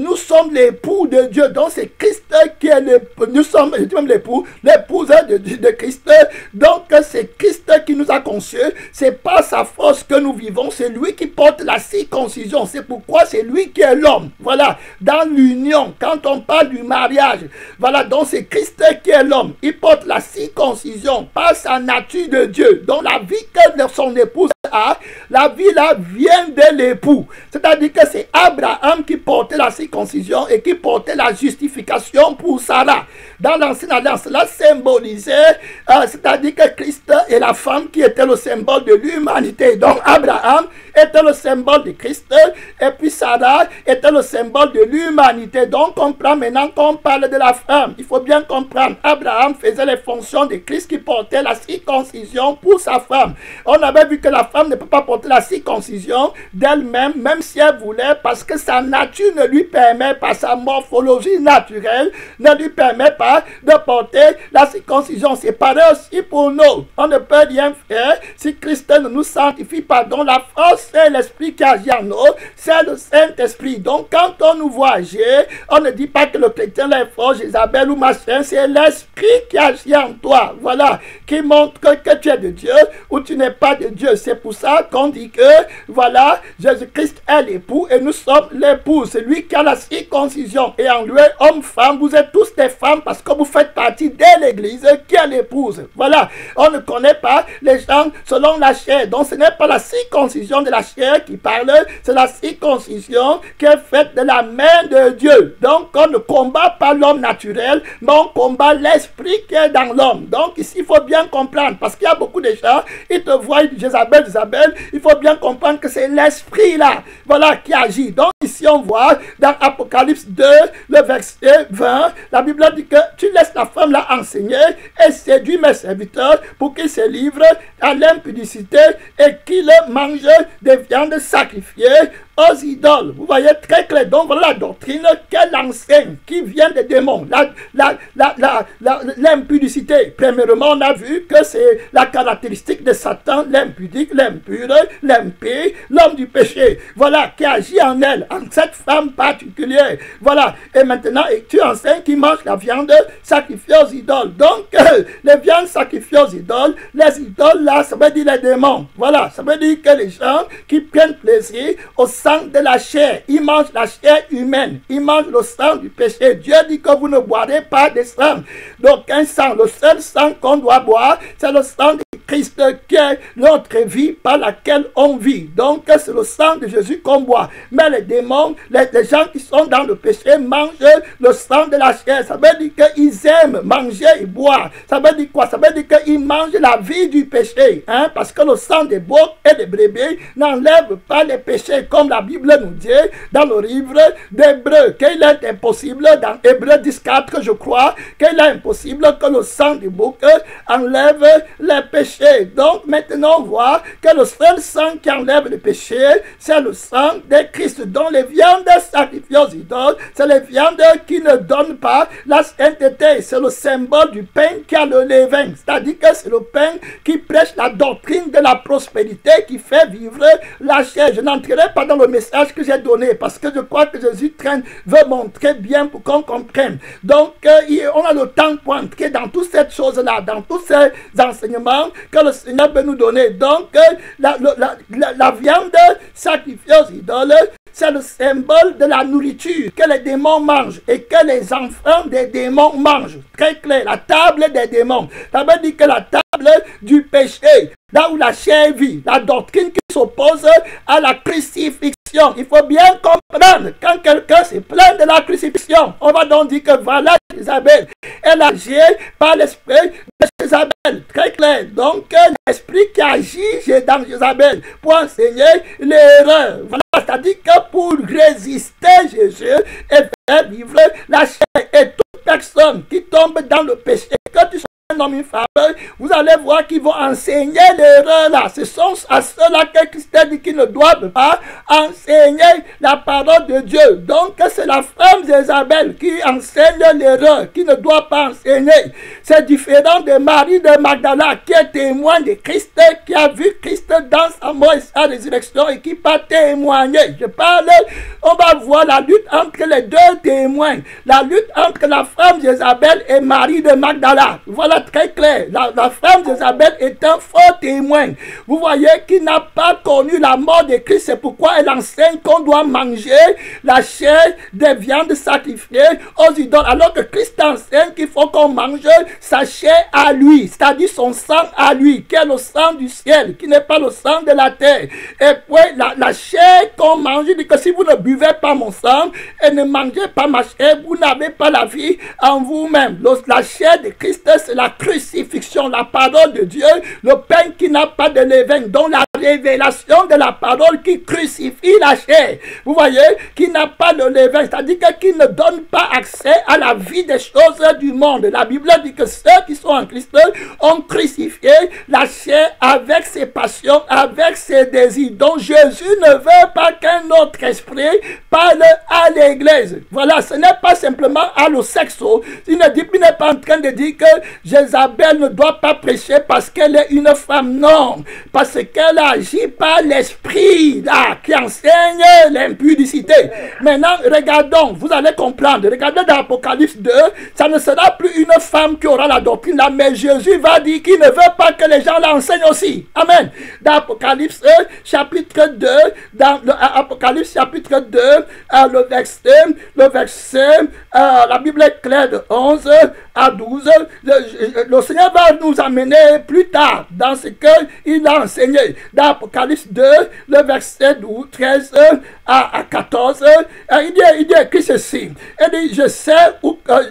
nous sommes l'époux de Dieu. Donc c'est Christ qui est le... Nous sommes, l'époux, l'épouse de, de, Christ. Donc c'est Christ qui nous a conçus. C'est pas sa force que nous vivons. C'est lui qui porte la circoncision. C'est pourquoi c'est lui qui est l'homme. Voilà. Dans l'union, quand on parle du mariage, voilà. Donc c'est Christ qui est l'homme. Il porte la circoncision par sa nature de Dieu. Donc la vie que son épouse a, la vie là vient de l'époux. C'est-à-dire que c'est Abraham qui portait la circoncision et qui portait la justification pour Sarah. Dans l'ancienne alliance, cela symbolisait, euh, c'est-à-dire que Christ est la femme qui était le symbole de l'humanité. Donc Abraham était le symbole de Christ et puis Sarah était le symbole de l'humanité. Donc on comprend maintenant qu'on parle de la femme. Il faut bien comprendre. Abraham faisait les fonctions de Christ qui portait la circoncision pour sa femme. On avait vu que la femme ne peut pas porter la circoncision d'elle-même, même si elle voulait, parce que sa nature ne lui permet pas, sa morphologie naturelle ne lui permet pas de porter la circoncision. C'est pareil aussi pour nous. On ne peut rien faire si Christ ne nous sanctifie pas. Donc la force, c'est l'Esprit qui agit en nous, c'est le Saint-Esprit. Donc quand on nous voit agir, on ne dit pas que le chrétien est fort, Isabelle ou machin, c'est l'Esprit qui agit en toi. Voilà, qui montre que, tu es de Dieu ou tu n'es pas de Dieu. C'est pour ça qu'on dit que, voilà, Jésus-Christ est l'époux et nous sommes l'époux. C'est lui qui a la circoncision. Et en lui, homme, femme, vous êtes tous des femmes parce que vous faites partie de l'Église qui est l'épouse. Voilà, on ne connaît pas les gens selon la chair. Donc ce n'est pas la circoncision de la chair qui parle, c'est la circoncision qui est faite de la main de Dieu. Donc on ne combat pas l'homme naturel, mais on combat l'esprit qui est dans l'homme. Donc ici, il faut bien comprendre parce qu'il y a beaucoup de gens, ils te voient, Jézabel, Jézabel, il faut bien comprendre que c'est l'esprit là, voilà, qui agit. Donc ici, on voit dans Apocalypse 2, le verset 20, la Bible dit que tu laisses la femme là enseigner et séduis mes serviteurs pour qu'ils se livrent à l'impudicité et qu'ils mangent des viandes sacrifiées aux idoles. Vous voyez très clair. Donc la doctrine qu'elle enseigne, qui vient des démons. L'impudicité. La, la, Premièrement, on a vu que c'est la caractéristique de Satan, l'impudique, l'impur, l'impie, l'homme du péché. Voilà, qui agit en elle, en cette femme particulière. Voilà. Et maintenant, tu enseignes qui mange la viande sacrifiée aux idoles? Donc, *laughs* les viandes sacrifiées aux idoles, les idoles là, ça veut dire les démons. Voilà, ça veut dire que les gens qui prennent plaisir au de la chair. Il mange la chair humaine. Il mange le sang du péché. Dieu dit que vous ne boirez pas de sang. Donc un sang, le seul sang qu'on doit boire, c'est le sang de Christ qui est notre vie par laquelle on vit. Donc c'est le sang de Jésus qu'on boit. Mais les démons, les, gens qui sont dans le péché mangent le sang de la chair. Ça veut dire qu'ils aiment manger et boire. Ça veut dire quoi? Ça veut dire qu'ils mangent la vie du péché. Hein? Parce que le sang des boucs et des brebis n'enlève pas les péchés comme la Bible nous dit dans le livre d'Hébreu qu'il est impossible, dans Hébreu 14, je crois, qu'il est impossible que le sang du bouc enlève les péchés Donc maintenant on voit que le seul sang qui enlève le péché, c'est le sang de Christ. dont les viandes sacrifiées aux idoles, c'est les viandes qui ne donnent pas la sainteté. C'est le symbole du pain qui a le levain. C'est-à-dire que c'est le pain qui prêche la doctrine de la prospérité, qui fait vivre la chair. Je n'entrerai pas dans le message que j'ai donné parce que je crois que Jésus traîne, veut montrer bien pour qu'on comprenne. Donc, euh, on a le temps pour entrer dans toutes ces choses-là, dans tous ces enseignements que le Seigneur peut nous donner. Donc, euh, la, la, la, viande sacrifiée aux idoles, c'est le symbole de la nourriture que les démons mangent et que les enfants des démons mangent. Très clair, la table des démons. Ça veut dire que la table du péché, là où la chair vit, la doctrine qui s'oppose à la crucifixion. Il faut bien comprendre, quand quelqu'un se plaint de la crucifixion, on va donc dire que voilà Isabelle, elle agit par l'esprit de Très clair. Donc, l'esprit qui agit dans Isabelle pour enseigner l'erreur. Voilà, c'est-à-dire que pour résister Jésus et faire vivre la chair et toute personne qui tombe dans le péché, que tu un une femme, vous allez voir qu'ils vont enseigner l'erreur là. Ce sont à ceux-là que Christ dit qu'ils ne doivent pas enseigner la parole de Dieu. Donc c'est la femme d'Isabelle qui enseigne l'erreur, qui ne doit pas enseigner. C'est différent de Marie de Magdala qui est témoin de Christ, qui a vu Christ dans sa mort et sa résurrection et qui pas témoigner. Je parle, on va voir la lutte entre les deux témoins. La lutte entre la femme d'Isabelle et Marie de Magdala. Voilà très clair. La, femme d'Isabelle est un faux témoin. Vous voyez qu'il n'a pas connu la mort de Christ. C'est pourquoi elle enseigne qu'on doit manger la chair des viandes sacrifiées aux idoles. Alors que Christ enseigne qu'il faut qu'on mange sa chair à lui, c'est-à-dire son sang à lui, qui est le sang du ciel, qui n'est pas le sang de la terre. Et puis la, la chair qu'on mange, dit que si vous ne buvez pas mon sang et ne mangez pas ma chair, vous n'avez pas la vie en vous-même. La chair de Christ, c'est la crucifixion, la parole de Dieu, le pain qui n'a pas de levain, dont la révélation de la parole qui crucifie la chair. Vous voyez, qui n'a pas de levain, c'est-à-dire qui ne donne pas accès à la vie des choses du monde. La Bible dit que ceux qui sont en Christ ont crucifié la chair avec ses passions, avec ses désirs. Donc Jésus ne veut pas qu'un autre esprit parle à l'église. Voilà, ce n'est pas simplement à le sexe. Il n'est pas en train de dire que Jézabel ne doit pas prêcher parce qu'elle est une femme, non. Parce qu'elle agit par l'esprit là, qui enseigne l'impudicité. Maintenant, regardons, vous allez comprendre. Regardez dans l'Apocalypse 2, ça ne sera plus une femme qui aura la doctrine là, mais Jésus va dire qu'il ne veut pas que les gens l'enseignent aussi. Amen. Dans l'Apocalypse chapitre 2, dans l'Apocalypse chapitre 2, euh, le verset, le verset, euh, la Bible est claire de 11 à 12, le, Seigneur va nous amener plus tard dans ce qu'il a enseigné. Dans Apocalypse 2, le verset 12, 13 à, 14, euh, il dit, il dit écrit ceci. Il dit, je sais où, euh,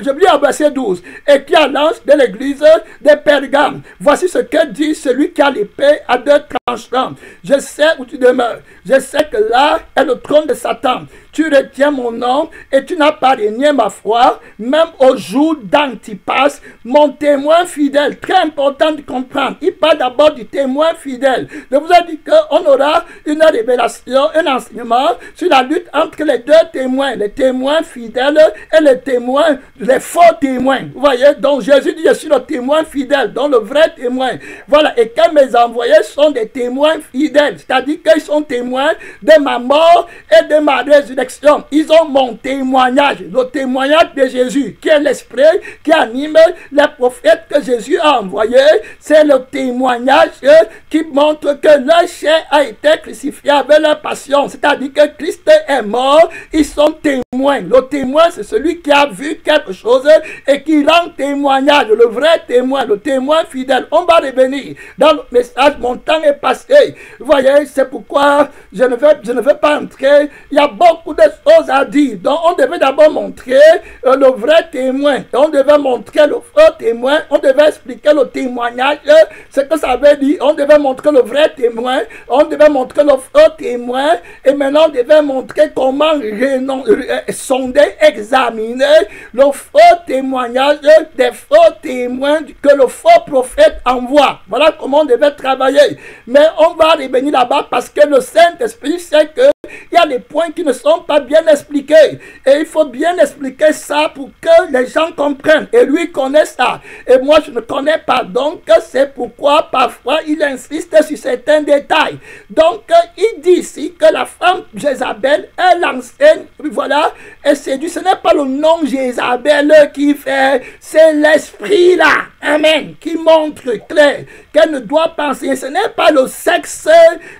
je lis au verset 12, et qui annonce de l'église de Pergame. Voici ce que dit celui qui a l'épée à deux tranchants. Je sais où tu demeures. Je sais que là est le trône de Satan tu retiens mon nom et tu n'as pas régné ma foi, même au jour d'Antipas, mon témoin fidèle. Très important de comprendre. Il parle d'abord du témoin fidèle. Je vous ai dit qu'on aura une révélation, un enseignement sur la lutte entre les deux témoins, les témoins fidèles et les témoins, les faux témoins. Vous voyez, donc Jésus dit, je suis le témoin fidèle, donc le vrai témoin. Voilà, et que mes envoyés sont des témoins fidèles, c'est-à-dire qu'ils sont témoins de ma mort et de ma résurrection ils ont mon témoignage, le témoignage de Jésus, qui est l'esprit qui anime les prophètes que Jésus a envoyés. C'est le témoignage qui montre que leur chair a été crucifié avec leur passion. C'est-à-dire que Christ est mort, ils sont témoins. Le témoin, c'est celui qui a vu quelque chose et qui rend témoignage, le vrai témoin, le témoin fidèle. On va revenir dans le message, mon temps est passé. Vous voyez, c'est pourquoi je ne veux, je ne veux pas entrer. Il y a beaucoup beaucoup de choses à dire. Donc, on devait d'abord montrer euh, le vrai témoin. on devait montrer le faux témoin. On devait expliquer le témoignage, ce que ça veut dire. On devait montrer le vrai témoin. On devait montrer le faux témoin. Et maintenant, on devait montrer comment euh, sonder, examiner le faux témoignage des faux témoins que le faux prophète envoie. Voilà comment on devait travailler. Mais on va revenir là-bas parce que le Saint-Esprit sait que il y a des points qui ne sont pas bien expliqués. Et il faut bien expliquer ça pour que les gens comprennent. Et lui connaît ça. Et moi, je ne connais pas. Donc, c'est pourquoi parfois il insiste sur certains détails. Donc, il dit ici que la femme Jézabel, elle enseigne, voilà, et séduit. Ce n'est pas le nom Jézabel qui fait, c'est l'esprit là. Amen. Qui montre clair qu'elle ne doit pas enseigner. Ce n'est pas le sexe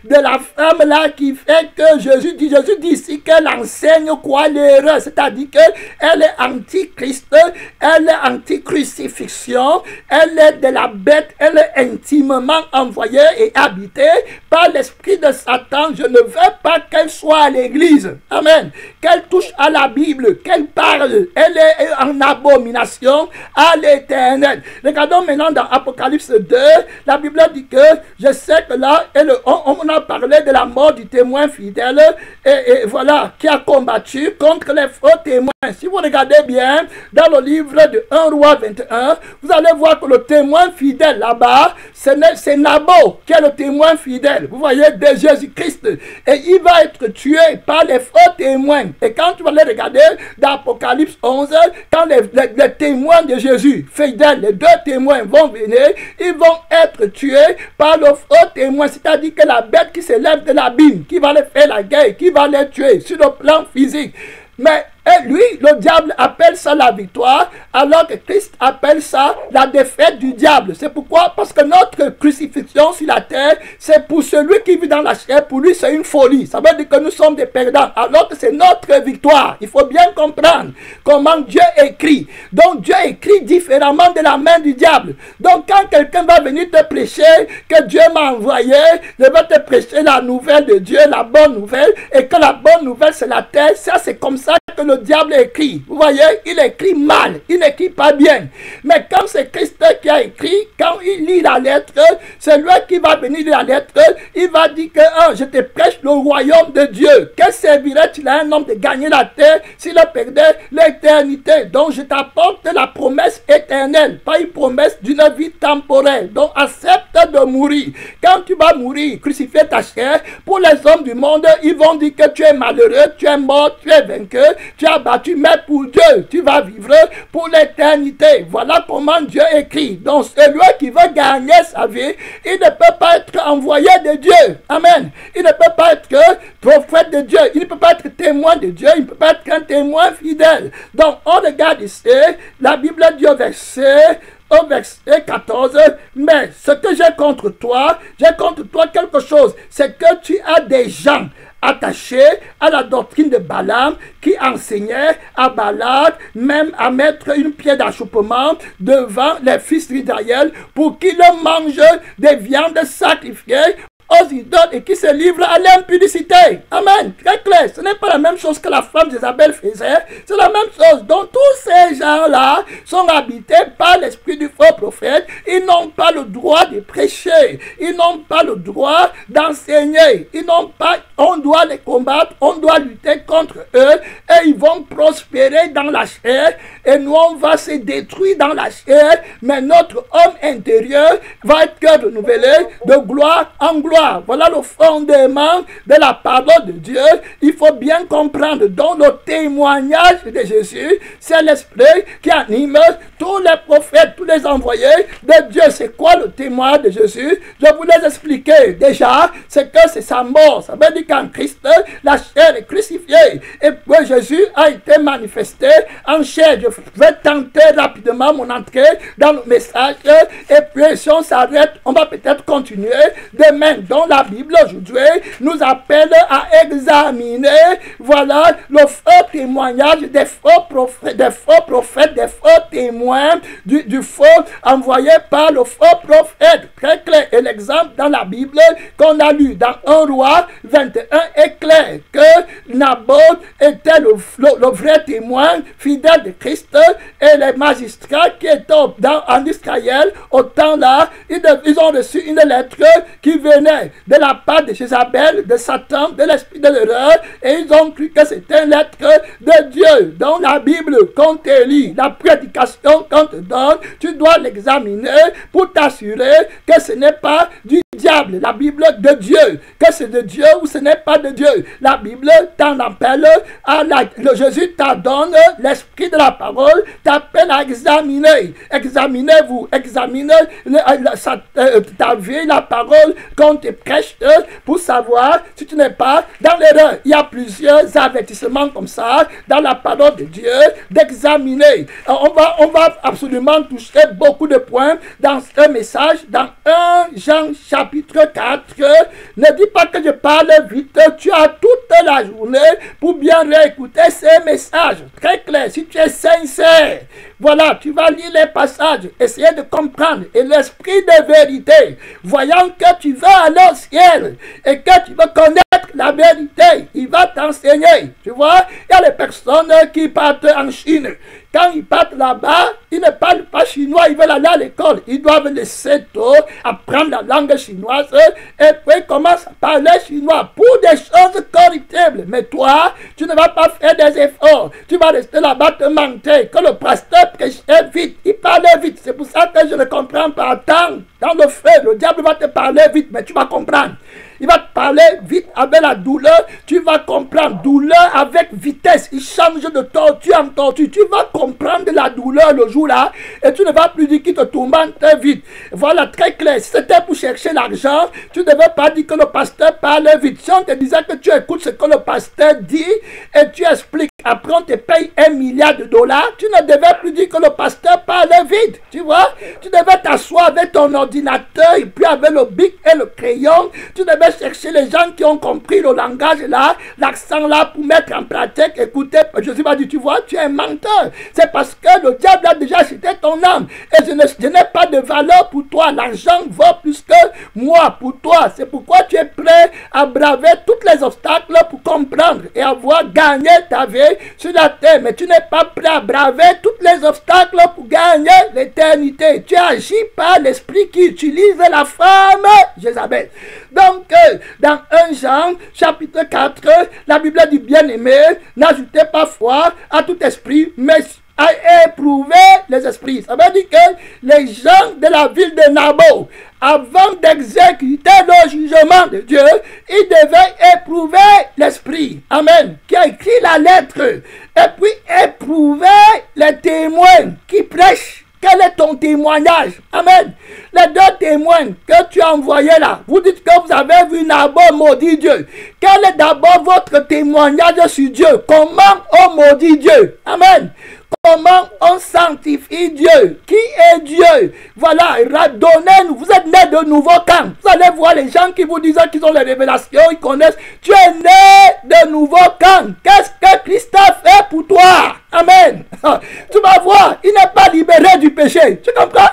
de la femme là qui fait que Jésus dit, Jésus dit ici qu'elle enseigne quoi l'erreur. C'est-à-dire qu'elle est anti-Christ, elle est anti-crucifixion, elle est de la bête, elle est intimement envoyée et habitée par l'esprit de Satan. Je ne veux pas qu'elle soit à l'église. Amen. Qu'elle touche à la Bible, qu'elle parle. Elle est en abomination à l'éternel. Regardons maintenant dans Apocalypse 2, la Bible dit que je sais que là, on, a parlé de la mort du témoin fidèle et, voilà, qui a combattu contre les faux témoins. Si vous regardez bien dans le livre de 1 roi 21, vous allez voir que le témoin fidèle là-bas, c'est Nabo qui est le témoin fidèle. Vous voyez, de Jésus-Christ. Et il va être tué par les faux témoins. Et quand vas les regarder dans Apocalypse 11, quand les, les témoins de Jésus, fidèles, les deux témoins vont venir, ils vont être tués par le faux témoin, c'est-à-dire que la bête qui s'élève de l'abîme, qui va les faire la guerre, qui va les tuer sur le plan physique. Mais et lui, le diable appelle ça la victoire, alors que Christ appelle ça la défaite du diable. C'est pourquoi? Parce que notre crucifixion sur la terre, c'est pour celui qui vit dans la chair, pour lui c'est une folie. Ça veut dire que nous sommes des perdants, alors que c'est notre victoire. Il faut bien comprendre comment Dieu écrit. Donc Dieu écrit différemment de la main du diable. Donc quand quelqu'un va venir te prêcher que Dieu m'a envoyé, il va te prêcher la nouvelle de Dieu, la bonne nouvelle, et que la bonne nouvelle c'est la terre, ça c'est comme ça que le diable écrit. Vous voyez, il écrit mal, il n'écrit pas bien. Mais quand c'est Christ qui a écrit, quand il lit la lettre, c'est lui qui va venir la lettre, il va dire que ah, je te prêche le royaume de Dieu. Que servirait-il à un homme de gagner la terre s'il perdait l'éternité? Donc je t'apporte la promesse éternelle, pas une promesse d'une vie temporaire. Donc accepte de mourir. Quand tu vas mourir, crucifier ta chair, pour les hommes du monde, ils vont dire que tu es malheureux, tu es mort, tu es vainqueur, tu as battu, mais pour Dieu, tu vas vivre pour l'éternité. Voilà comment Dieu écrit. Donc, celui qui veut gagner sa vie, il ne peut pas être envoyé de Dieu. Amen. Il ne peut pas être prophète de Dieu. Il ne peut pas être témoin de Dieu. Il ne peut pas être un témoin fidèle. Donc, on regarde ici, la Bible dit au verset au verset 14, mais ce que j'ai contre toi, j'ai contre toi quelque chose, c'est que tu as des gens attaché à la doctrine de Balaam qui enseignait à Balak même à mettre une pierre d'achoppement devant les fils d'Israël pour qu'ils mangent des viandes sacrifiées aux idoles et qui se livrent à l'impudicité. Amen. Très clair. Ce n'est pas la même chose que la femme d'Isabelle faisait. C'est la même chose. Donc tous ces gens-là sont habités par l'esprit du faux prophète. Ils n'ont pas le droit de prêcher. Ils n'ont pas le droit d'enseigner. Ils n'ont pas, on doit les combattre, on doit lutter contre eux et ils vont prospérer dans la chair et nous on va se détruire dans la chair, mais notre homme intérieur va être renouvelé de gloire en gloire. Voilà le fondement de la parole de Dieu. Il faut bien comprendre. Dans le témoignage de Jésus, c'est l'esprit qui anime tous les prophètes, tous les envoyés de Dieu. C'est quoi le témoignage de Jésus? Je vous l'ai expliqué déjà. C'est que c'est sa mort. Ça veut dire qu'en Christ, la chair est crucifiée. Et puis Jésus a été manifesté en chair. Je vais tenter rapidement mon entrée dans le message. Et puis si on s'arrête, on va peut-être continuer demain dont la Bible aujourd'hui nous appelle à examiner, voilà, le faux témoignage des faux prophètes, des faux prophètes, des faux témoins, du, faux envoyé par le faux prophète. Très clair. Et l'exemple dans la Bible qu'on a lu dans 1 roi 21 est clair que Naboth était le, vrai témoin fidèle de Christ et les magistrats qui étaient dans, en Israël au temps-là, ils, ont reçu une lettre qui venait de la part de Jézabel, de Satan, de l'esprit de l'erreur et ils ont cru que c'était lettre de Dieu. Dans la Bible, quand tu lis, la prédication qu'on te donne, tu dois l'examiner pour t'assurer que ce n'est pas du diable, la Bible de Dieu, que c'est de Dieu ou ce n'est pas de Dieu. La Bible t'en appelle à la, le Jésus t'adonne l'esprit de la parole, t'appelle à examiner. Examinez-vous, examinez euh, ta vie, la parole qu'on te prêche pour savoir si tu n'es pas dans l'erreur. Il y a plusieurs avertissements comme ça dans la parole de Dieu d'examiner. On va, on va absolument toucher beaucoup de points dans ce message, dans 1 Jean chapitre 4. Ne dis pas que je parle vite, tu as toute la journée pour bien réécouter ces messages. Très clair, si tu es sincère, voilà, tu vas lire les passages, essayer de comprendre. Et l'esprit de vérité, voyant que tu vas aller au ciel et que tu vas connaître la vérité, il va t'enseigner. Tu vois, il y a les personnes qui partent en Chine. Quand ils partent là-bas, ils ne parlent pas chinois, ils veulent aller à l'école. Ils doivent laisser tôt apprendre la langue chinoise et puis commencent à parler chinois pour des choses corruptibles. Mais toi, tu ne vas pas faire des efforts. Tu vas rester là-bas te mentir. Que le pasteur prêchait vite, il parlait vite. C'est pour ça que je ne comprends pas. Attends, dans le feu, le diable va te parler vite, mais tu vas comprendre. Il va te parler vite avec la douleur. Tu vas comprendre. Douleur avec vitesse. Il change de tortue en tortue. Tu vas comprendre la douleur le jour-là. Et tu ne vas plus dire qu'il te tourmente très vite. Voilà, très clair. Si c'était pour chercher l'argent, tu ne devais pas dire que le pasteur parle vite. Si on te disait que tu écoutes ce que le pasteur dit et tu expliques, après on te paye un milliard de dollars, tu ne devais plus dire que le pasteur parle vite. Tu vois Tu devais t'asseoir avec ton ordinateur et puis avec le bic et le crayon. Tu devais chercher les gens qui ont compris le langage là, l'accent là pour mettre en pratique. Écoutez, je suis pas dit, tu vois, tu es un menteur. C'est parce que le diable a déjà acheté ton âme. Et je, n'ai pas de valeur pour toi. L'argent vaut plus que moi pour toi. C'est pourquoi tu es prêt à braver tous les obstacles pour comprendre et avoir gagné ta vie sur la terre. Mais tu n'es pas prêt à braver tous les obstacles pour gagner l'éternité. Tu agis par l'esprit qui utilise la femme Jézabel. Donc, dans 1 Jean, chapitre 4, la Bible dit bien-aimé, n'ajoutez pas foi à tout esprit, mais à éprouver les esprits. Ça veut dire que les gens de la ville de Nabo, avant d'exécuter le jugement de Dieu, ils devaient éprouver l'esprit. Amen. Qui a écrit la lettre. Et puis éprouver les témoins qui prêchent quel est ton témoignage? Amen. Les deux témoins que tu as envoyés là, vous dites que vous avez vu Nabot maudit Dieu. Quel est d'abord votre témoignage sur Dieu? Comment on maudit Dieu? Amen. Comment on sanctifie Dieu? Qui est Dieu? Voilà, donnez-nous. Vous êtes né de nouveau quand? Vous allez voir les gens qui vous disent qu'ils ont les révélations, ils connaissent. Tu es né de nouveau quand? Qu'est-ce que Christ a fait pour toi? Amen. *laughs* Tu vas voir, il n'est pas libéré du péché. Tu comprends?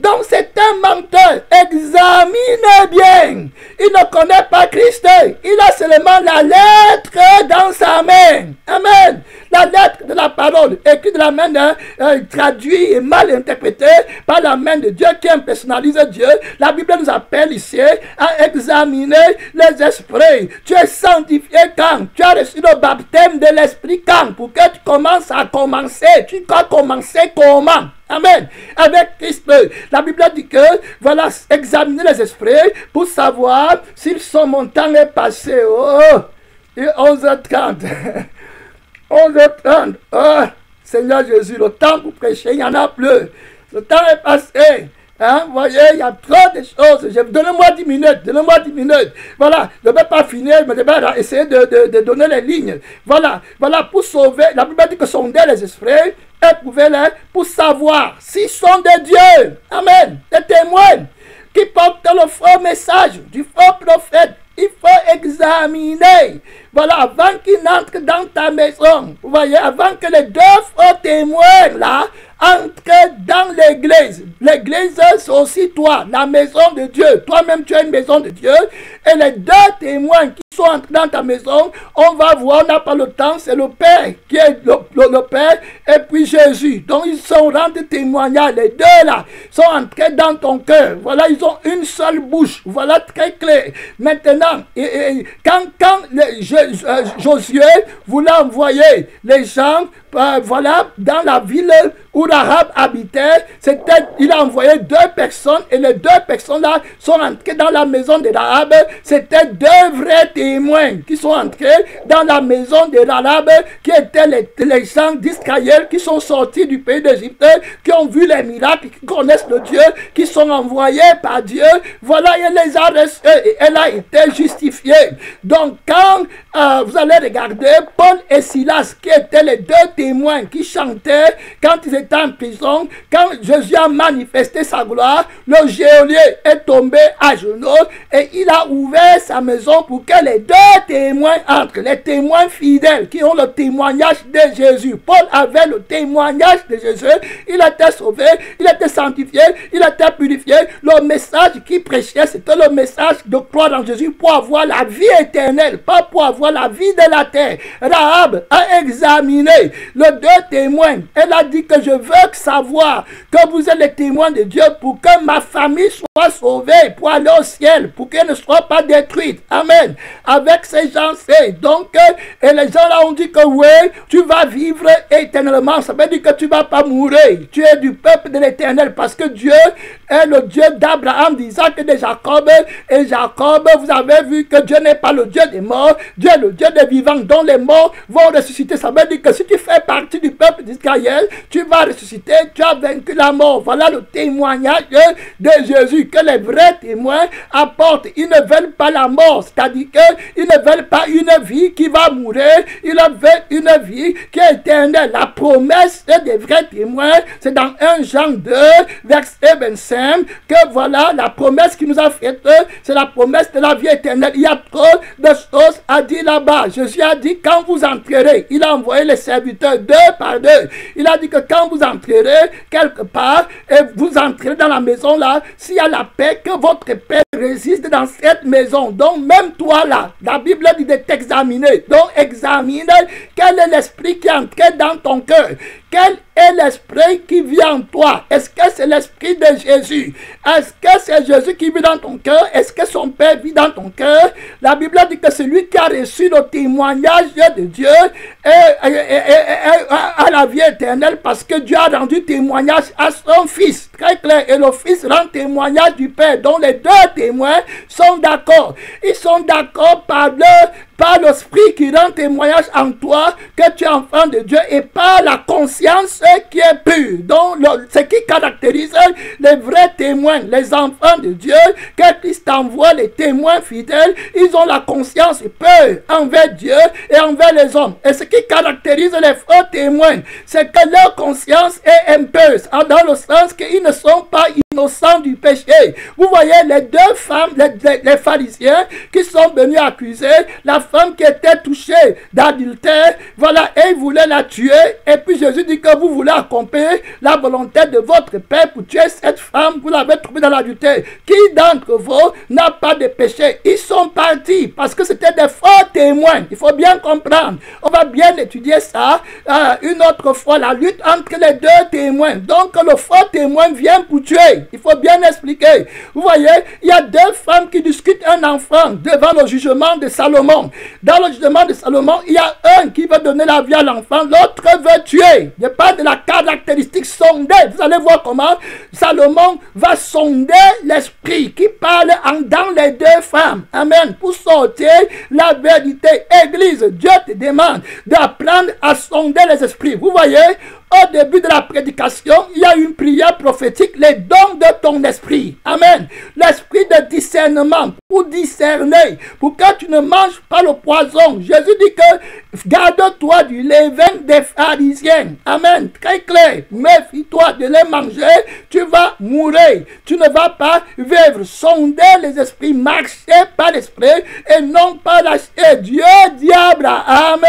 Donc c'est un menteur. Examine bien. Il ne connaît pas Christ. Il a seulement la lettre dans sa main. Amen. La lettre de la parole, écrite de la main euh, traduit et mal interprétée par la main de Dieu qui impersonnalise Dieu. La Bible nous appelle ici à examiner les esprits. Tu es sanctifié quand Tu as reçu le baptême de l'esprit quand? Pour que tu commences à commencer. Tu dois commencer comment? Amen. Avec Christ. La Bible dit que, voilà, examiner les esprits pour savoir s'ils sont mon temps est passé. Oh, 11h30. 11h30. *laughs* Oh, Seigneur Jésus, le temps pour prêcher, il n'y en a plus. Le temps est passé. Hein, voyez, il y a trop de choses. Donnez-moi 10 minutes, donnez-moi 10 minutes. Voilà, je ne vais pas finir, mais je vais essayer de, de, donner les lignes. Voilà, voilà, pour sauver. La Bible dit que sonder les esprits, éprouver-les pour savoir s'ils sont des dieux. Amen. Des témoins. qui portent le faux message du faux prophète. Il faut examiner. Voilà, avant qu'il n'entre dans ta maison, vous voyez, avant que les deux faux témoins, là, entre dans l'église. L'église, c'est aussi toi, la maison de Dieu. Toi-même, tu as une maison de Dieu. Et les deux témoins qui sont entrés dans ta maison, on va voir, on n'a pas le temps, c'est le Père qui est le, Père et puis Jésus. Donc, ils sont rendus témoignages. Les deux là sont entrés dans ton cœur. Voilà, ils ont une seule bouche. Voilà, très clair. Maintenant, quand, quand euh, Josué voulait envoyer les gens euh, voilà, dans la ville où l'Arabe habitait, c'était, il a envoyé deux personnes et les deux personnes-là sont entrées dans la maison de l'Arabe. C'était deux vrais témoins qui sont entrés dans la maison de l'Arabe, qui étaient les, les gens d'Israël qui sont sortis du pays d'Égypte, qui ont vu les miracles, qui connaissent le Dieu, qui sont envoyés par Dieu. Voilà, il les a et elle a été justifiée. Donc, quand euh, vous allez regarder Paul et Silas, qui étaient les deux témoins qui chantaient quand ils étaient en prison, quand Jésus a manifesté sa gloire, le geôlier est tombé à genoux et il a ouvert sa maison pour que les deux témoins entrent, les témoins fidèles qui ont le témoignage de Jésus. Paul avait le témoignage de Jésus, il était sauvé, il était sanctifié, il était purifié. Le message qu'il prêchait, c'était le message de croire en Jésus pour avoir la vie éternelle, pas pour avoir la vie de la terre. Rahab a examiné les deux témoins. Elle a dit que je veux savoir que vous êtes les témoins de Dieu pour que ma famille soit sauvée, pour aller au ciel, pour qu'elle ne soit pas détruite. Amen. Avec ces gens, c'est donc, et les gens là ont dit que oui, tu vas vivre éternellement. Ça veut dire que tu ne vas pas mourir. Tu es du peuple de l'éternel parce que Dieu est le Dieu d'Abraham, d'Isaac et de Jacob. Et Jacob, vous avez vu que Dieu n'est pas le Dieu des morts, Dieu est le Dieu des vivants, dont les morts vont ressusciter. Ça veut dire que si tu fais partie du peuple d'Israël, tu vas ressusciter, tu as vaincu la mort. Voilà le témoignage de Jésus que les vrais témoins apportent. Ils ne veulent pas la mort, c'est-à-dire qu'ils ne veulent pas une vie qui va mourir, ils veulent une vie qui est éternelle. La promesse des vrais témoins, c'est dans 1 Jean 2, verset 25, que voilà la promesse qui nous a faite, c'est la promesse de la vie éternelle. Il y a trop de choses à dire là-bas. Jésus a dit, quand vous entrerez, il a envoyé les serviteurs deux par deux. Il a dit que quand vous entrerez quelque part et vous entrez dans la maison là, s'il y a la paix, que votre paix résiste dans cette maison. Donc même toi là, la Bible dit de t'examiner. Donc examine quel est l'esprit qui est entré dans ton cœur. Quel est l'esprit qui vit en toi? Est-ce que c'est l'esprit de Jésus? Est-ce que c'est Jésus qui vit dans ton cœur? Est-ce que son Père vit dans ton cœur? La Bible dit que celui qui a reçu le témoignage de Dieu est, à la vie éternelle parce que Dieu a rendu témoignage à son Fils. Très clair. Et le Fils rend témoignage du Père. dont les deux témoins sont d'accord. Ils sont d'accord par le par l'esprit qui rend témoignage en toi que tu es enfant de Dieu et par la conscience qui est pure. Donc, ce qui caractérise les vrais témoins, les enfants de Dieu, que Christ envoie les témoins fidèles, ils ont la conscience pure envers Dieu et envers les hommes. Et ce qui caractérise les faux témoins, c'est que leur conscience est impure, dans le sens qu'ils ne sont pas innocents du péché. Vous voyez les deux femmes, les, pharisiens, qui sont venus accuser la femme qui était touchée d'adultère, voilà, et il voulait la tuer. Et puis Jésus dit que vous voulez accomplir la volonté de votre Père pour tuer cette femme, vous l'avez trouvée dans l'adultère. Qui d'entre vous n'a pas de péché? Ils sont partis parce que c'était des faux témoins. Il faut bien comprendre. On va bien étudier ça euh, une autre fois, la lutte entre les deux témoins. Donc le faux témoin vient pour tuer. Il faut bien expliquer. Vous voyez, il y a deux femmes qui discutent un enfant devant le jugement de Salomon. Dans le jugement de Salomon, il y a un qui veut donner la vie à l'enfant, l'autre veut tuer. A pas de la caractéristique sondée. Vous allez voir comment Salomon va sonder l'esprit qui parle en, dans les deux femmes. Amen. Pour sortir la vérité. Église, Dieu te demande d'apprendre à sonder les esprits. Vous voyez, au début de la prédication, il y a une prière prophétique. Les dons don de ton esprit. Amen. L'esprit de discernement pour discerner, pour que tu ne manges pas le poison. Jésus dit que garde-toi du levain des pharisiens. Amen. Très clair. Méfie-toi de les manger. Tu vas mourir. Tu ne vas pas vivre. Sonder les esprits. Marcher par l'esprit et non pas lâcher. Dieu dit à Abraham,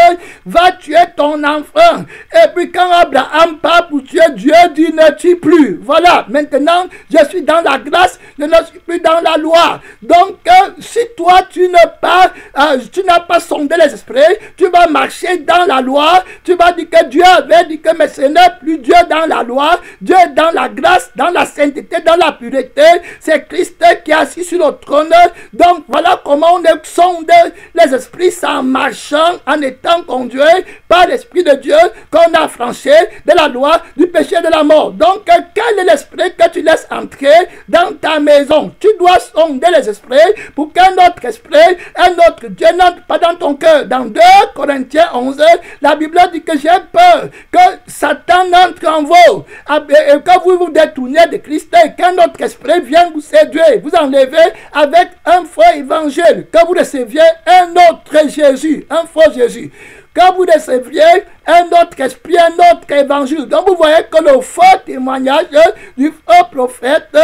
va tuer ton enfant. Et puis quand Abraham parle pour tuer, Dieu dit ne tue plus. Voilà. Maintenant, je suis dans la grâce. Je ne suis plus dans la loi. Donc, euh, si toi, tu ne pas, euh, n'as pas sondé les esprits, tu vas marcher dans la loi. Tu vas dire que Dieu avait dit que mais ce n'est plus Dieu dans la loi. Dieu est dans la grâce, dans la sainteté, dans la pureté. C'est Christ qui est assis sur le trône. Donc, voilà comment on sonde les esprits sans marchant, en étant conduit par l'Esprit de Dieu qu'on a franchi de la loi du péché de la mort. Donc, quel est l'esprit que tu laisses entrer dans ta maison? Tu dois sonder les esprits pour qu'un autre esprit, un autre Dieu n'entre pas dans ton cœur. Dans 2 Corinthiens 11, la Bible dit que j'ai peur que Satan entre en vous et que vous vous détournez de Christ et qu'un autre esprit vienne vous séduire, vous enlever avec un faux évangile, que vous receviez un autre Jésus, un faux Jésus. Que vous receviez un autre esprit, un autre évangile. Donc vous voyez que le faux témoignage du faux prophète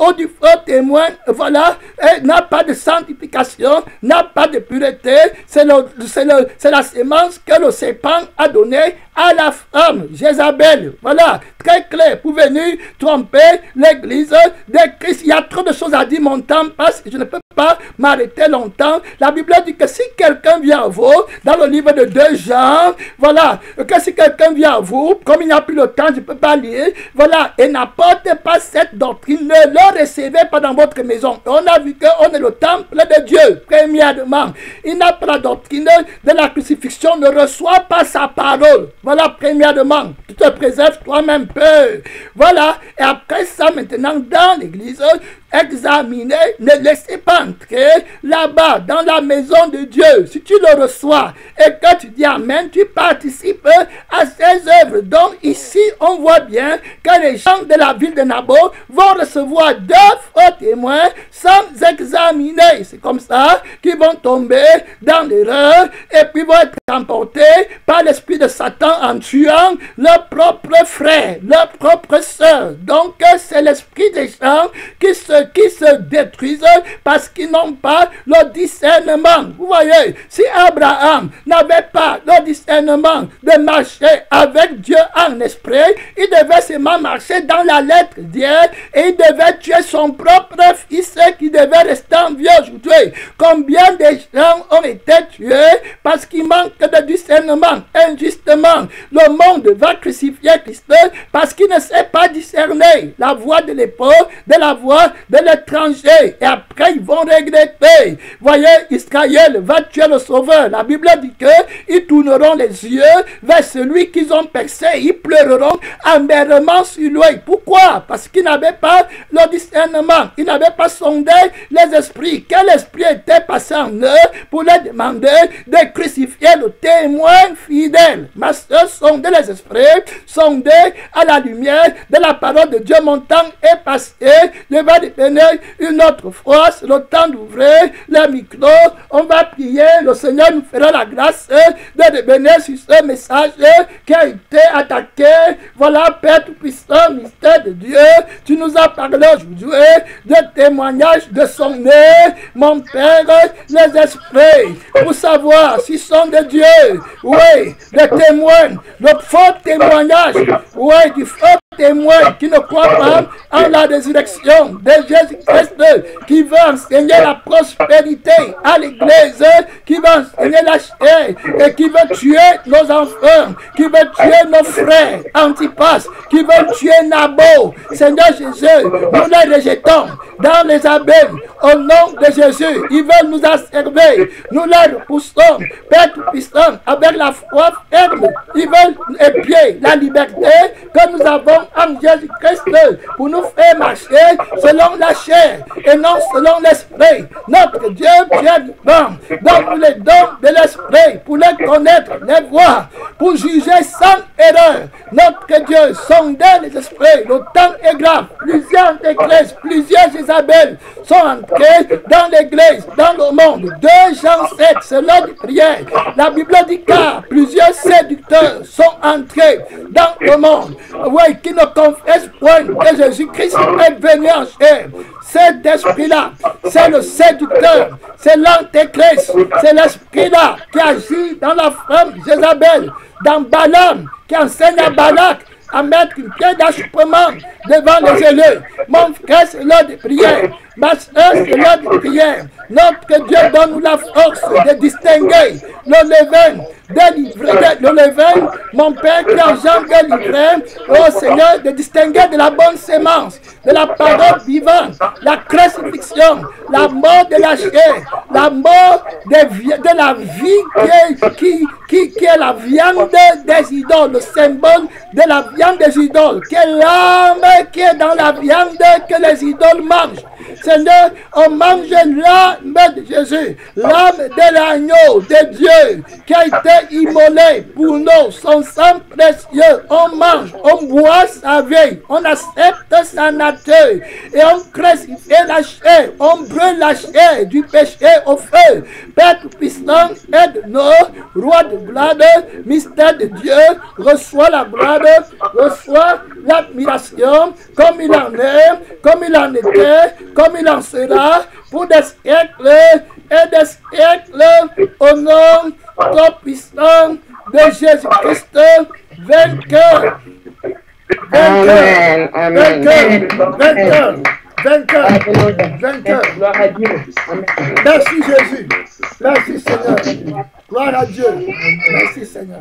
ou du faux témoin, voilà, n'a pas de sanctification, n'a pas de pureté. C'est la sémence que le serpent a donnée à la femme, Jézabel. Voilà, très clair, pour venir tromper l'église de Christ. Il y a trop de choses à dire, mon temps passe, je ne peux pas m'arrêter longtemps. La Bible dit que si quelqu'un vient à vous, dans le livre de 2 Jean, voilà, que si quelqu'un vient à vous, comme il n'y a plus le temps, je ne peux pas lire, voilà, et n'apporte pas cette doctrine, ne le recevez pas dans votre maison. On a vu qu'on est le temple de Dieu, premièrement. Il n'a pas la doctrine de la crucifixion, ne reçoit pas sa parole. Voilà, premièrement, tu te préserves toi-même peu. Voilà, et après ça, maintenant, dans l'église, examinez, ne laissez pas entrer là-bas, dans la maison de Dieu. Si tu le reçois et que tu dis Amen, tu participes à ses œuvres. Donc ici, on voit bien que les gens de la ville de Nabo vont recevoir deux faux témoins sans examiner. C'est comme ça qu'ils vont tomber dans l'erreur et puis vont être emportés par l'esprit de Satan en tuant leur propre frère, leur propre soeur. Donc c'est l'esprit des gens qui se qui se détruisent parce qu'ils n'ont pas le discernement. Vous voyez, si Abraham n'avait pas le discernement de marcher avec Dieu en esprit, il devait seulement marcher dans la lettre d'hier et il devait tuer son propre fils qui devait rester en vie aujourd'hui. Combien de gens ont été tués parce qu'il manque de discernement? Injustement. Le monde va crucifier Christ parce qu'il ne sait pas discerner la voix de l'épaule de la voix de l'étranger. Et après, ils vont regretter. Voyez, Israël va tuer le sauveur? La Bible dit qu'ils tourneront les yeux vers celui qu'ils ont percé. Ils pleureront amèrement sur lui. Pourquoi? Parce qu'ils n'avaient pas le discernement. Ils n'avaient pas sondé les esprits. Quel esprit était pour leur demander de crucifier le témoin fidèle. Ma soeur, sondez les esprits, sondez à la lumière de la parole de Dieu. Mon temps est passé. Je vais une autre fois, le temps d'ouvrir les micros. On va prier. Le Seigneur nous fera la grâce de revenir sur ce message qui a été attaqué. Voilà, Père Tout-Puissant, mystère de Dieu. Tu nous as parlé aujourd'hui de témoignages de son nez, mon Père, les esprits, pour savoir s'ils sont de Dieu. Oui, les témoins, le faux témoignage, oui, du faux témoin qui ne croit pas en la résurrection de Jésus-Christ, qui veut enseigner la prospérité à l'Église, qui veut enseigner la chair et qui veut tuer nos enfants, qui veut tuer nos frères Antipas, qui veut tuer Nabo. Seigneur Jésus, nous les rejetons dans les abîmes au nom de Jésus. Ils veulent nous asserver. Nous les repoussons. Père Tout-Puissant, avec la foi ferme, ils veulent épier la liberté que nous avons en Jésus-Christ pour nous faire marcher selon la chair et non selon l'esprit. Notre Dieu, Dieu bon, donne les dons de l'esprit pour les connaître, les voir, pour juger sans erreur. Notre Dieu, sondez les esprits, le temps est grave. Plusieurs églises, plusieurs Isabelles sont entrés dans l'église, dans le monde. Deux Jean 7, c'est de prière. La Bible dit car plusieurs séducteurs sont entrés dans le monde. Oui, qui ne confessent point que Jésus-Christ est venu en chair. Cet esprit-là, c'est le séducteur, c'est l'antéchrist, c'est l'esprit-là qui agit dans la femme Jézabel, dans Balaam, qui enseigne à Balak à mettre une pied d'achoppement devant les élus. Mon frère, c'est l'heure de prière. C'est l'heure de prière. Notre Dieu donne-nous la force de distinguer le levain délivrer le levain, mon Père qui engendre délivrer, oh Seigneur, de distinguer de la bonne sémence, de la parole vivante, la crucifixion, la mort de la chair, la mort de, de la vie qui, qui, qui, est la viande des idoles, le symbole de la viande des idoles, qui est l'âme qui est dans la viande que les idoles mangent. Seigneur, on mange l'âme de Jésus, l'âme de l'agneau de Dieu qui a été immolé pour nous, son sang précieux. On mange, on boit sa vie, on accepte sa nature et on crucifie la chair, on brûle la chair du péché au feu. Père puissant, aide-nous, roi de gloire, mystère de Dieu, reçoit la gloire, reçoit l'admiration comme il en est, comme il en était, comme dominant cela pour des siècles et des siècles au nom trop puissant de Jésus-Christ, vainqueur. Vainqueur. Vainqueur. Vainqueur. Vainqueur. Vainqueur. Merci Jésus. Merci Seigneur. Gloire à Dieu. Merci Seigneur.